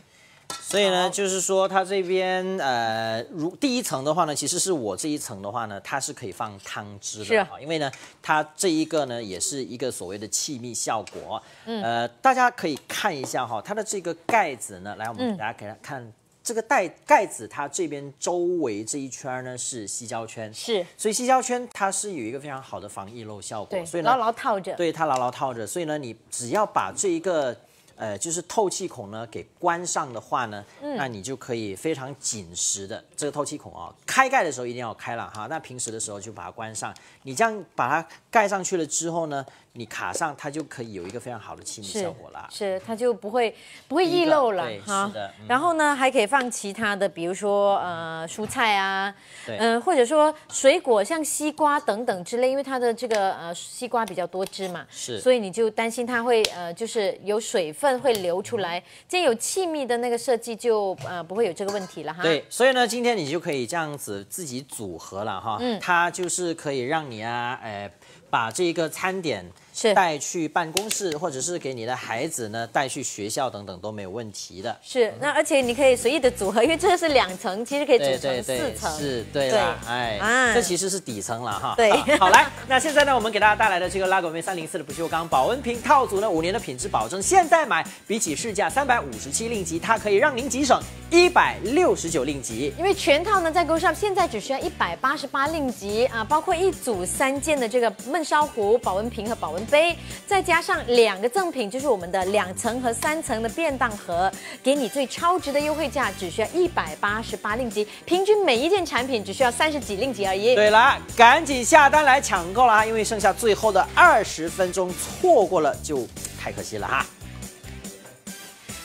所以呢，就是说它这边呃，如第一层的话呢，其实是我这一层的话呢，它是可以放汤汁的啊，因为呢，它这一个呢也是一个所谓的气密效果。嗯，呃，大家可以看一下哈，它的这个盖子呢，来我们大家给它看这个带盖子，它这边周围这一圈呢是吸胶圈，是，所以吸胶圈它是有一个非常好的防溢漏效果，所以牢牢套着，对它牢牢套着，所以呢，你只要把这一个。呃，就是透气孔呢，给关上的话呢，那你就可以非常紧实的这个透气孔啊，开盖的时候一定要开了哈，那平时的时候就把它关上。你这样把它盖上去了之后呢？你卡上它就可以有一个非常好的气密效果了，是它就不会不会溢漏了哈。然后呢，还可以放其他的，比如说呃蔬菜啊，嗯或者说水果像西瓜等等之类，因为它的这个呃西瓜比较多汁嘛，是，所以你就担心它会呃就是有水分会流出来，既然有气密的那个设计就呃不会有这个问题了哈。对，所以呢今天你就可以这样子自己组合了哈，嗯，它就是可以让你啊，呃把这个餐点。是带去办公室，或者是给你的孩子呢带去学校等等都没有问题的。是，那而且你可以随意的组合，因为这是两层，其实可以组成四层。是，对啦，哎，啊，这其实是底层了哈。对，好来，那现在呢，我们给大家带来的这个拉狗妹三零四的不锈钢保温瓶套组呢，五年的品质保证，现在买比起市价三百五十七令吉，它可以让您节省一百六十九令吉。因为全套呢在购上现在只需要一百八十八令吉啊，包括一组三件的这个焖烧壶、保温瓶和保温。杯，再加上两个赠品，就是我们的两层和三层的便当盒，给你最超值的优惠价，只需要一百八十八令吉，平均每一件产品只需要三十几令吉而已。对了，赶紧下单来抢购了啊！因为剩下最后的二十分钟，错过了就太可惜了哈。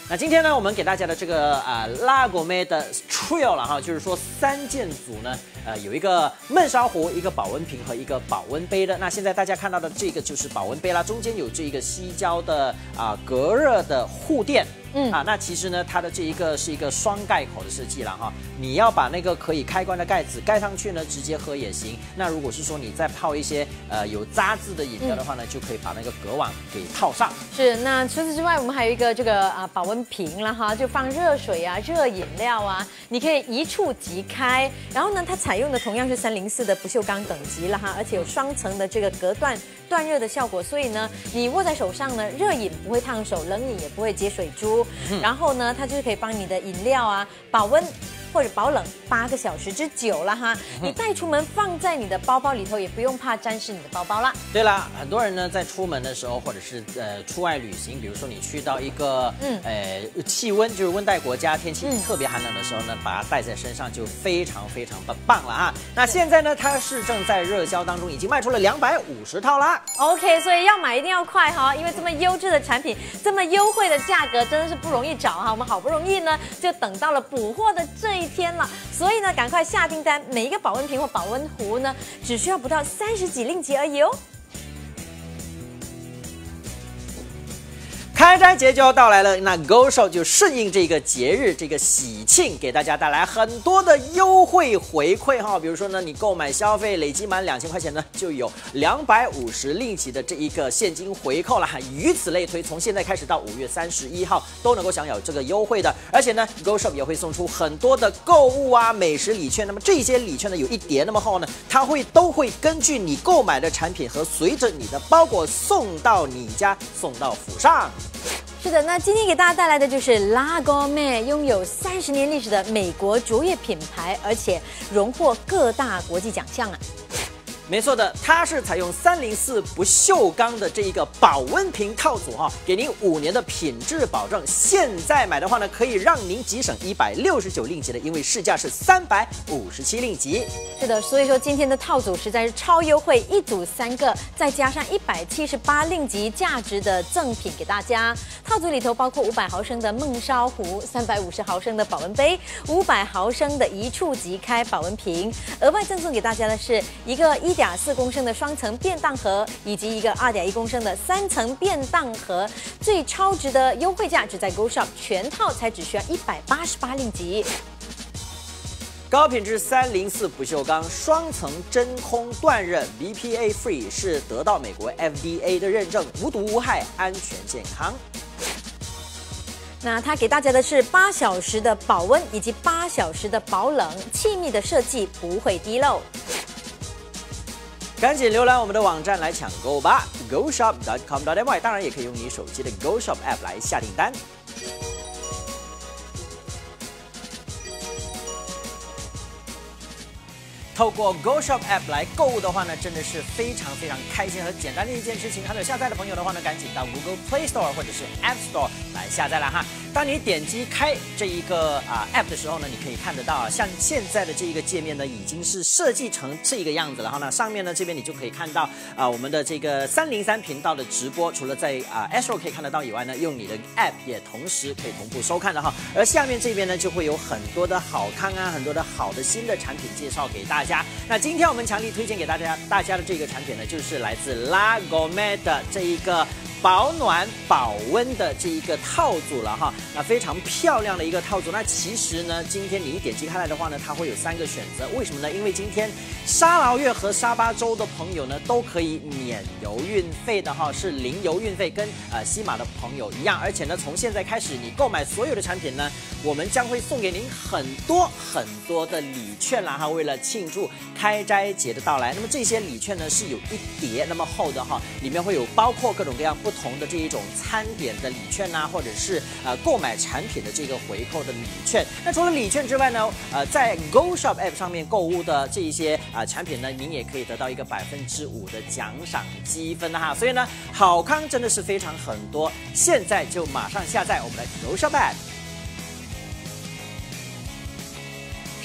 那今天呢，我们给大家的这个啊拉果妹的 trio 了哈，就是说三件组呢。呃，有一个焖烧壶，一个保温瓶和一个保温杯的。那现在大家看到的这个就是保温杯啦，中间有这一个吸胶的啊隔热的护垫。嗯啊，那其实呢，它的这一个是一个双盖口的设计了哈。你要把那个可以开关的盖子盖上去呢，直接喝也行。那如果是说你再泡一些呃有渣渍的饮料的话呢，就可以把那个隔网给套上。是，那除此之外，我们还有一个这个啊保温瓶了哈，就放热水啊、热饮料啊，你可以一触即开。然后呢，它采采用的同样是三零四的不锈钢等级了哈，而且有双层的这个隔断断热的效果，所以呢，你握在手上呢，热饮不会烫手，冷饮也不会结水珠。然后呢，它就是可以帮你的饮料啊保温。或者保冷八个小时之久了哈，你带出门放在你的包包里头，也不用怕沾湿你的包包了。对了，很多人呢在出门的时候，或者是呃出外旅行，比如说你去到一个嗯呃气温就是温带国家，天气特别寒冷的时候呢，把它带在身上就非常非常的棒了哈。那现在呢，它是正在热销当中，已经卖出了两百五十套啦。OK，所以要买一定要快哈，因为这么优质的产品，这么优惠的价格，真的是不容易找哈。我们好不容易呢，就等到了补货的这一。天了，所以呢，赶快下订单，每一个保温瓶或保温壶呢，只需要不到三十几令吉而已哦。开斋节就要到来了，那 Go Show 就顺应这个节日，这个喜庆，给大家带来很多的优惠回馈哈。比如说呢，你购买消费累积满两千块钱呢，就有两百五十令吉的这一个现金回扣了哈。以此类推，从现在开始到五月三十一号都能够享有这个优惠的。而且呢，Go Show 也会送出很多的购物啊、美食礼券。那么这些礼券呢，有一叠那么厚呢，它会都会根据你购买的产品和随着你的包裹送到你家，送到府上。是的，那今天给大家带来的就是 Lago Man，，拥有三十年历史的美国卓越品牌，而且荣获各大国际奖项啊。没错的，它是采用三零四不锈钢的这一个保温瓶套组哈，给您五年的品质保证。现在买的话呢，可以让您节省一百六十九令吉的，因为市价是三百五十七令吉。是的，所以说今天的套组实在是超优惠，一组三个，再加上一百七十八令吉价值的赠品给大家。套组里头包括五百毫升的焖烧壶、三百五十毫升的保温杯、五百毫升的一触即开保温瓶，额外赠送给大家的是一个一。点四公升的双层便当盒，以及一个二点一公升的三层便当盒，最超值的优惠价只在 Go Shop，全套才只需要一百八十八令吉。高品质三零四不锈钢双层真空断刃，BPA Free 是得到美国 FDA 的认证，无毒无害，安全健康。那它给大家的是八小时的保温以及八小时的保冷，气密的设计不会滴漏。赶紧浏览我们的网站来抢购吧，GoShop.com.my，当然也可以用你手机的 GoShop App 来下订单。透过 Go Shop App 来购物的话呢，真的是非常非常开心和简单的一件事情。还没有下载的朋友的话呢，赶紧到 Google Play Store 或者是 App Store 来下载了哈。当你点击开这一个啊 App 的时候呢，你可以看得到啊，像现在的这一个界面呢，已经是设计成这个样子。然后呢，上面呢这边你就可以看到啊我们的这个三零三频道的直播，除了在啊 Astro 可以看得到以外呢，用你的 App 也同时可以同步收看的哈。而下面这边呢，就会有很多的好康啊，很多的好的新的产品介绍给大家。那今天我们强力推荐给大家，大家的这个产品呢，就是来自 La Gomet 的这一个。保暖保温的这一个套组了哈，那非常漂亮的一个套组。那其实呢，今天你一点击开来的话呢，它会有三个选择。为什么呢？因为今天沙劳越和沙巴州的朋友呢，都可以免邮运费的哈，是零邮运费，跟呃西马的朋友一样。而且呢，从现在开始，你购买所有的产品呢，我们将会送给您很多很多的礼券啦哈。为了庆祝开斋节的到来，那么这些礼券呢是有一叠那么厚的哈，里面会有包括各种各样不。同的这一种餐点的礼券呐，或者是呃购购买产品的这个回扣的礼券。那除了礼券之外呢，呃，在 Go Shop App 上面购物的这一些啊产品呢，您也可以得到一个百分之五的奖赏积分哈。所以呢，好康真的是非常很多，现在就马上下载我们的 Go Shop App。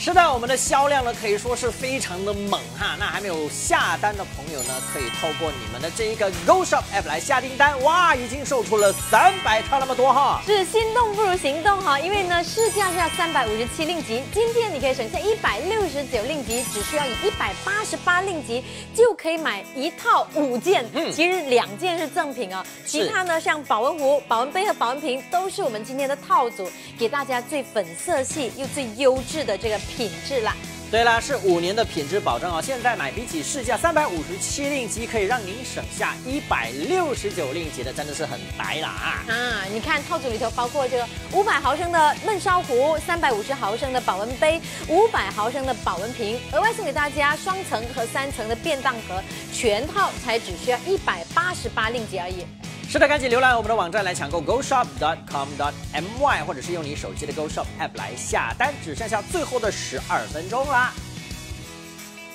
是的，我们的销量呢可以说是非常的猛哈。那还没有下单的朋友呢，可以透过你们的这一个 Go Shop App 来下订单。哇，已经售出了三百套那么多哈。是心动不如行动哈，因为呢市价是要三百五十七令吉，今天你可以省下一百六十九令吉，只需要以一百八十八令吉就可以买一套五件。嗯，其实两件是赠品哦，其他呢像保温壶、保温杯和保温瓶都是我们今天的套组，给大家最粉色系又最优质的这个。品质啦。对啦，是五年的品质保证哦。现在买比起市价三百五十七令吉，可以让您省下一百六十九令吉的，真的是很白啦啊！啊，你看套组里头包括这个五百毫升的焖烧壶，三百五十毫升的保温杯，五百毫升的保温瓶，额外送给大家双层和三层的便当盒，全套才只需要一百八十八令吉而已。是的，赶紧浏览我们的网站来抢购 GoShop.com.my，或者是用你手机的 GoShop App 来下单，只剩下最后的十二分钟啦。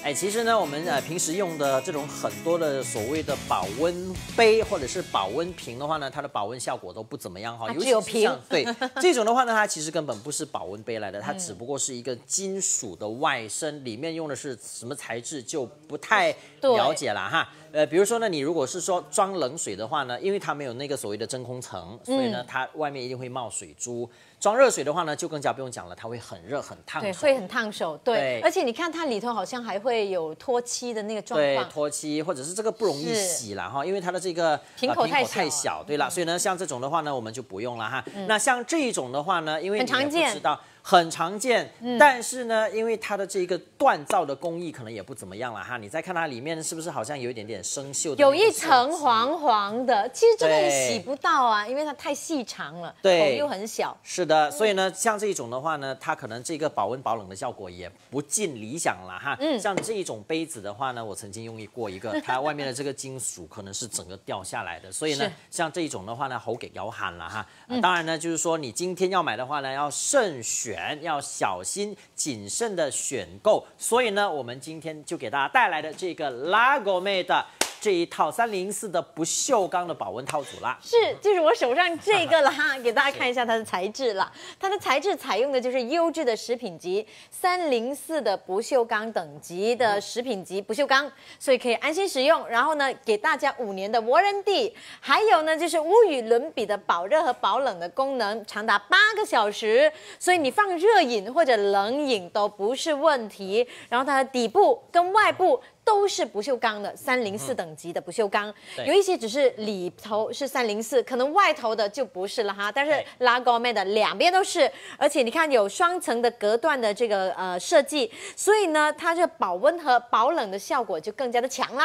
哎，其实呢，我们呃平时用的这种很多的所谓的保温杯或者是保温瓶的话呢，它的保温效果都不怎么样哈。只有瓶。对，这种的话呢，它其实根本不是保温杯来的，它只不过是一个金属的外身，里面用的是什么材质就不太了解了哈。呃，比如说呢，你如果是说装冷水的话呢，因为它没有那个所谓的真空层，所以呢，它外面一定会冒水珠。装热水的话呢，就更加不用讲了，它会很热很烫。对，会很烫手。对，而且你看它里头好像还会有脱漆的那个状况。对，脱漆或者是这个不容易洗了哈，因为它的这个瓶口太小。对了，所以呢，像这种的话呢，我们就不用了哈。那像这一种的话呢，因为很常见。知道很常见。嗯但是呢，因为它的这个锻造的工艺可能也不怎么样了哈。你再看它里面是不是好像有一点点生锈的有？一层黄黄的，其实这个洗不到啊，因为它太细长了，对口又很小。是的，所以呢，像这一种的话呢，它可能这个保温保冷的效果也不尽理想了哈。嗯，像这一种杯子的话呢，我曾经用过一个，它外面的这个金属可能是整个掉下来的，所以呢，像这一种的话呢，好给摇喊了哈。呃当然呢，就是说你今天要买的话呢，要慎选，要小心谨慎的选购。所以呢，我们今天就给大家带来的这个 LagoMade 这一套三零四的不锈钢的保温套组啦。是，就是我手上这个了哈，给大家看一下它的材质啦。它的材质采用的就是优质的食品级三零四的不锈钢等级的食品级不锈钢，所以可以安心使用。然后呢，给大家五年的 warranty，还有呢就是无与伦比的保热和保冷的功能，长达八个小时，所以你放热饮或者冷饮都不是问题。然后它的底部跟外部。都是不锈钢的三零四等级的不锈钢，对有一些只是里头是三零四，可能外头的就不是了哈。但是拉高妹的两边都是，而且你看有双层的隔断的这个呃设计，所以呢，它这保温和保冷的效果就更加的强了。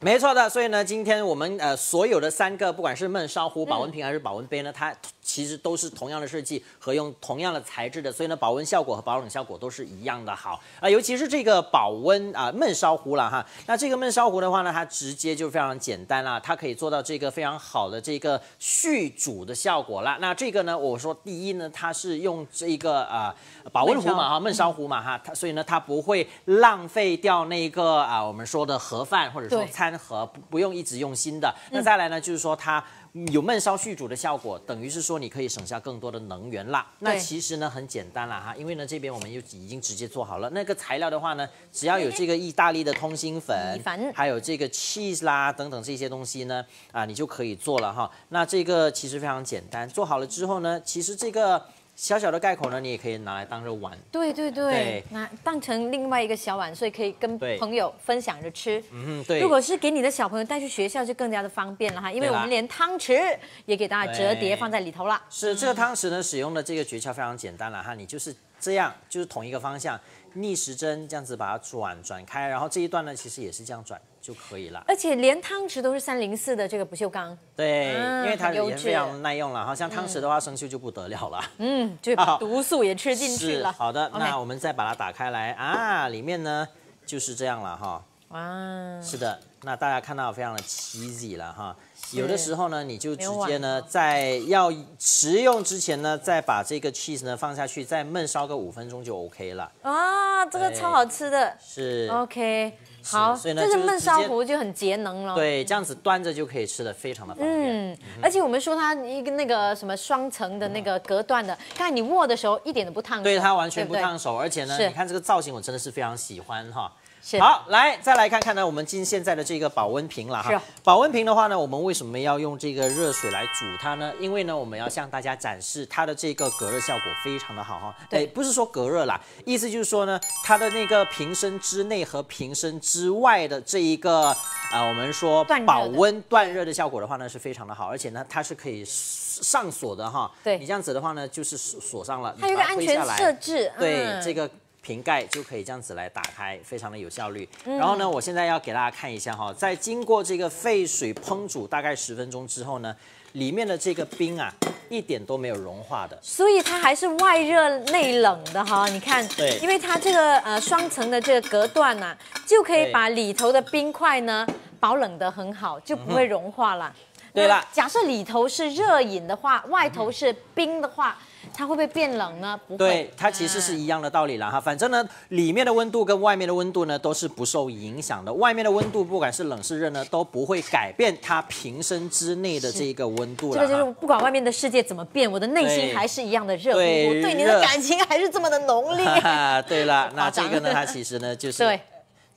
没错的，所以呢，今天我们呃所有的三个，不管是焖烧壶、保温瓶还是保温杯呢，它其实都是同样的设计和用同样的材质的，所以呢，保温效果和保冷效果都是一样的好啊、尤其是这个保温啊、焖烧壶了哈，那这个焖烧壶的话呢，它直接就非常简单啦，它可以做到这个非常好的这个续煮的效果啦。那这个呢，我说第一呢，它是用这个啊、保温壶嘛哈，焖烧壶嘛哈，它所以呢，它不会浪费掉那个啊、我们说的盒饭或者说餐盒，不不用一直用新的。那再来呢，就是说它。有焖烧续煮的效果，等于是说你可以省下更多的能源啦。那其实呢很简单啦哈，因为呢这边我们就已经直接做好了。那个材料的话呢，只要有这个意大利的通心粉粉，还有这个 cheese 啦等等这些东西呢，啊你就可以做了哈。那这个其实非常简单，做好了之后呢，其实这个小小的盖口呢，你也可以拿来当着碗。对对对对，那当成另外一个小碗，所以可以跟朋友分享着吃。嗯，对。如果是给你的小朋友带去学校，就更加的方便了哈，因为我们连汤匙也给大家折叠放在里头了。是这个汤匙呢，使用的这个诀窍非常简单了哈，你就是这样，就是同一个方向，逆时针这样子把它转转开，然后这一段呢，其实也是这样转就可以了。而且连汤匙都是三零四的这个不锈钢，对，嗯因为它很优质也非常耐用了哈，像汤匙的话生锈就不得了了。嗯，就把毒素也吃进去了。是好的那我们再把它打开来啊，里面呢就是这样了哈。哇，是的，那大家看到非常的 cheesy 了哈。有的时候呢，你就直接呢，在要食用之前呢，再把这个 cheese 呢放下去，再焖烧个五分钟就 OK 了。啊，这个超好吃的。是，OK，好，所以呢这是焖烧壶就很节能了。。对，这样子端着就可以吃的非常的方便。嗯，而且我们说它一个那个什么双层的那个隔断的，刚才你握的时候一点都不烫手，对，它完全不烫手，而且呢，你看这个造型，我真的是非常喜欢哈。是好，来再来看看呢，我们今现在的这个保温瓶了是哈。保温瓶的话呢，我们为什么要用这个热水来煮它呢？因为呢，我们要向大家展示它的这个隔热效果非常的好哈。对哎不是说隔热啦，意思就是说呢，它的那个瓶身之内和瓶身之外的这一个啊、我们说保温断热的效果的话呢，是非常的好，而且呢，它是可以上锁的哈。对你这样子的话呢，就是锁锁上了，它有一个安全推下来设置，对，嗯这个瓶盖就可以这样子来打开，非常的有效率。嗯然后呢，我现在要给大家看一下哈，在经过这个沸水烹煮大概十分钟之后呢，里面的这个冰啊，一点都没有融化的。所以它还是外热内冷的哈。你看，对因为它这个呃双层的这个隔断呐、就可以把里头的冰块呢保冷的很好，就不会融化了。嗯对了假设里头是热饮的话，外头是冰的话，它会不会变冷呢？不会。对，它其实是嗯一样的道理啦哈。反正呢，里面的温度跟外面的温度呢都是不受影响的。外面的温度不管是冷是热呢，都不会改变它瓶身之内的这个温度了这个就是。不管外面的世界怎么变，我的内心对还是一样的热乎乎，对对你的热感情还是这么的浓烈。对了，那这个呢，它其实呢就是对，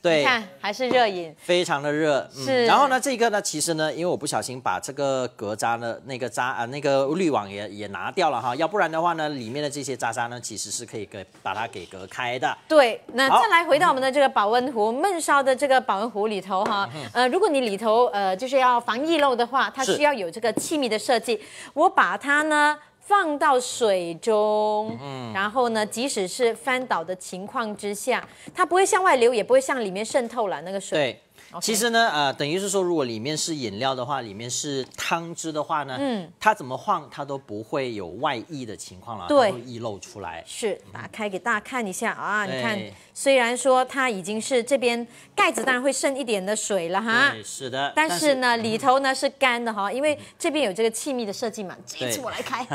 对你看还是热饮。非常的热，嗯是然后呢，这个呢，其实呢，因为我不小心把这个隔渣呢，那个渣啊、那个滤网也也拿掉了哈，要不然的话呢，里面的这些渣渣呢，其实是可以给把它给隔开的。对，那再来回到我们的这个保温壶，焖烧的这个保温壶里头哈，呃，如果你里头呃就是要防溢漏的话，它需要有这个气密的设计。我把它呢放到水中，嗯，然后呢，即使是翻倒的情况之下，它不会向外流，也不会向里面渗透了那个水。对。其实呢，呃，等于是说，如果里面是饮料的话，里面是汤汁的话呢，嗯，它怎么晃它都不会有外溢的情况了，对，溢漏出来。是，打开给大家看一下啊，你看，虽然说它已经是这边盖子当然会剩一点的水了哈，是的，但是呢，里头呢是干的哈，因为这边有这个气密的设计嘛，这一次我来开，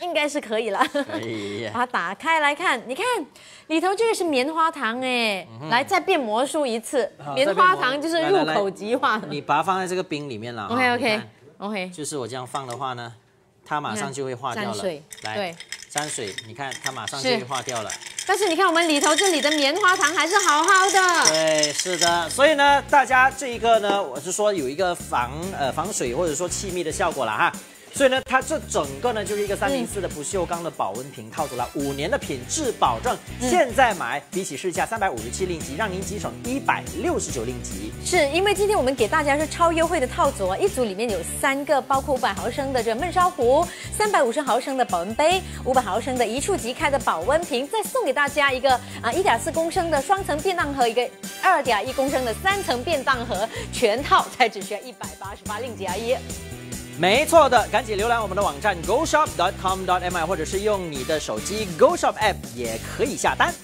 应该是可以了，可以，把它打开来看，你看里头这个是棉花糖哎，来再变魔术一次，棉花糖就是。入口即化，你把它放在这个冰里面了。OK OK OK，就是我这样放的话呢，它马上就会化掉了。来，沾水，你看它马上就会化掉了。但是你看我们里头这里的棉花糖还是好好的。对，是的。所以呢，大家这一个呢，我是说有一个防呃防水或者说气密的效果了哈。所以呢，它这整个呢就是一个三零四的不锈钢的保温瓶套组了，五年的品质保证。现在买比起市价三百五十七令吉，让您节省一百六十九令吉。是因为今天我们给大家是超优惠的套组，一组里面有三个，包括五百毫升的这个焖烧壶，三百五十毫升的保温杯，五百毫升的一触即开的保温瓶，再送给大家一个啊一点四公升的双层便当盒，一个二点一公升的三层便当盒，全套才只需要一百八十八令吉而已。没错的，赶紧浏览我们的网站 go shop dot com dot mi，或者是用你的手机 GoShop App 也可以下单。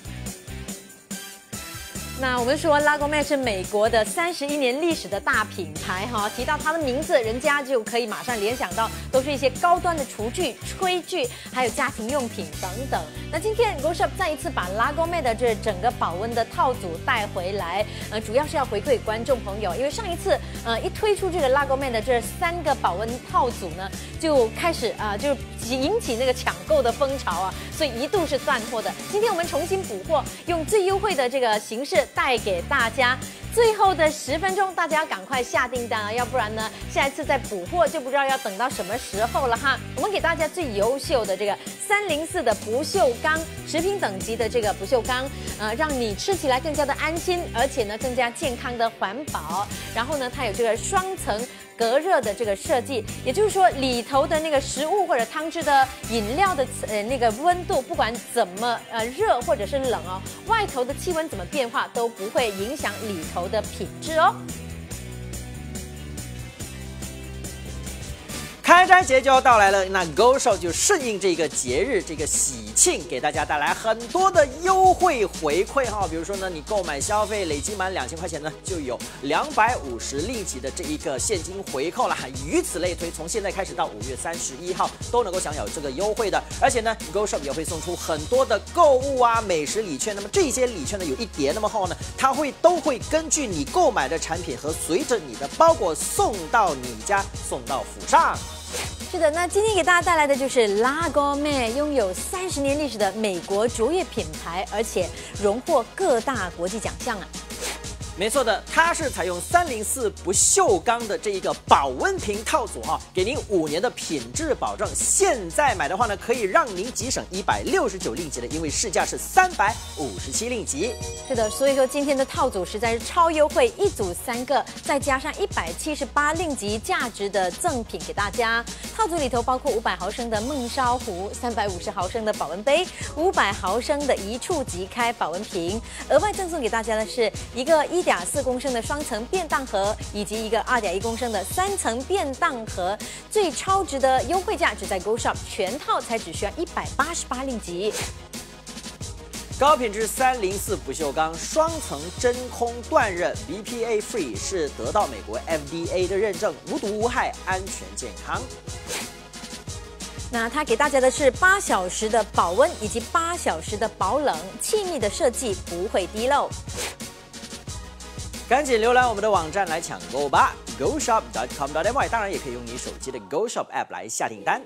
那我们说拉高麦是美国的三十一年历史的大品牌哈，提到它的名字，人家就可以马上联想到都是一些高端的厨具、炊具，还有家庭用品等等。那今天 GoShop 再一次把拉高麦的这整个保温的套组带回来，呃，主要是要回馈观众朋友，因为上一次呃一推出这个拉高麦的这三个保温套组呢，就开始啊就引起那个抢购的风潮啊，所以一度是断货的。今天我们重新补货，用最优惠的这个形式。带给大家最后的十分钟，大家赶快下订单啊，要不然呢，下一次再补货就不知道要等到什么时候了哈。我们给大家最优秀的这个三零四的不锈钢食品等级的这个不锈钢，呃，让你吃起来更加的安心，而且呢更加健康的环保。然后呢，它有这个双层。隔热的这个设计，也就是说里头的那个食物或者汤汁的饮料的呃那个温度，不管怎么呃热或者是冷哦，外头的气温怎么变化都不会影响里头的品质哦。开斋节就要到来了，那 Go Show 就顺应这个节日，这个喜庆，给大家带来很多的优惠回馈哈。比如说呢，你购买消费累积满两千块钱呢，就有两百五十利息的这一个现金回扣了。以此类推，从现在开始到五月三十一号都能够享有这个优惠的。而且呢，Go Show 也会送出很多的购物啊、美食礼券。那么这些礼券呢，有一叠那么厚呢，它会都会根据你购买的产品和随着你的包裹送到你家，送到府上。是的，那今天给大家带来的就是 Lago Man，，拥有三十年历史的美国卓越品牌，而且荣获各大国际奖项啊。没错的，它是采用三零四不锈钢的这一个保温瓶套组哈，给您五年的品质保证。现在买的话呢，可以让您节省一百六十九令吉的，因为市价是三百五十七令吉。是的，所以说今天的套组实在是超优惠，一组三个，再加上一百七十八令吉价值的赠品给大家。套组里头包括五百毫升的焖烧壶、三百五十毫升的保温杯、五百毫升的一触即开保温瓶，额外赠送给大家的是一个一。点四公升的双层便当盒，以及一个二点一公升的三层便当盒，最超值的优惠价只在 Go Shop，全套才只需要一百八十八令吉。高品质三零四不锈钢双层真空断刃，BPA Free 是得到美国 FDA 的认证，无毒无害，安全健康。那它给大家的是八小时的保温以及八小时的保冷，气密的设计不会滴漏。赶紧浏览我们的网站来抢购吧，GoShop.com.my，当然也可以用你手机的 GoShop App 来下订单。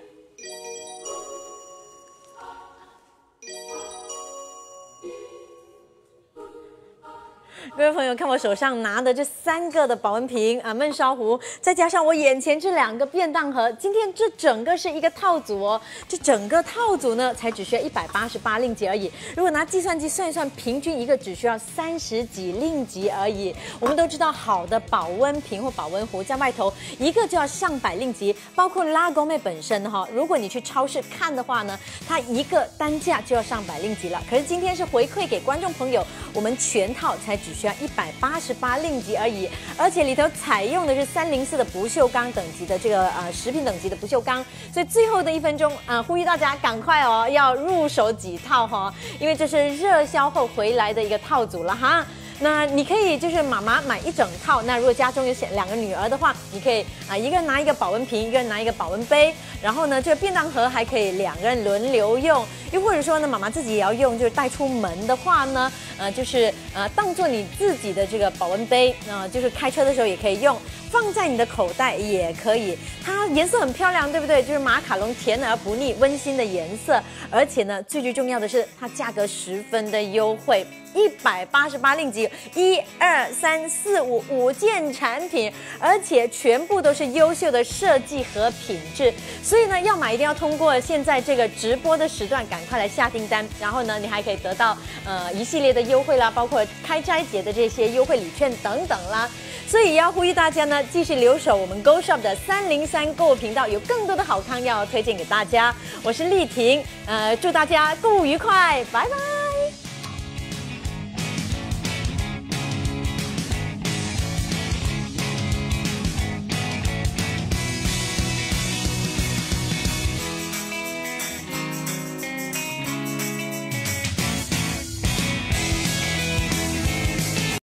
各位朋友，看我手上拿的这三个的保温瓶啊，焖烧壶，再加上我眼前这两个便当盒，今天这整个是一个套组哦。这整个套组呢，才只需要一百八十八令吉而已。如果拿计算机算一算，平均一个只需要三十几令吉而已。我们都知道，好的保温瓶或保温壶在外头一个就要上百令吉，包括拉勾妹本身哈。如果你去超市看的话呢，它一个单价就要上百令吉了。可是今天是回馈给观众朋友，我们全套才只需要一百八十八令吉而已，而且里头采用的是三零四的不锈钢等级的这个呃食品等级的不锈钢，所以最后的一分钟啊，呼吁大家赶快哦，要入手几套哈，因为这是热销后回来的一个套组了哈。那你可以就是妈妈买一整套，那如果家中有两个女儿的话，你可以啊一个人拿一个保温瓶，一个人拿一个保温杯，然后呢这个便当盒还可以两个人轮流用，又或者说呢妈妈自己也要用，就是带出门的话呢，呃就是呃当做你自己的这个保温杯，那就是开车的时候也可以用，放在你的口袋也可以，它颜色很漂亮，对不对？就是马卡龙甜而不腻，温馨的颜色，而且呢最最重要的是它价格十分的优惠。一百八十八令吉，一二三四五五件产品，而且全部都是优秀的设计和品质，所以呢，要买一定要通过现在这个直播的时段，赶快来下订单。然后呢，你还可以得到呃一系列的优惠啦，包括开斋节的这些优惠礼券等等啦。所以要呼吁大家呢继续留守我们 Go Shop 的三零三购物频道，有更多的好康要推荐给大家。我是丽婷，呃，祝大家购物愉快，拜拜。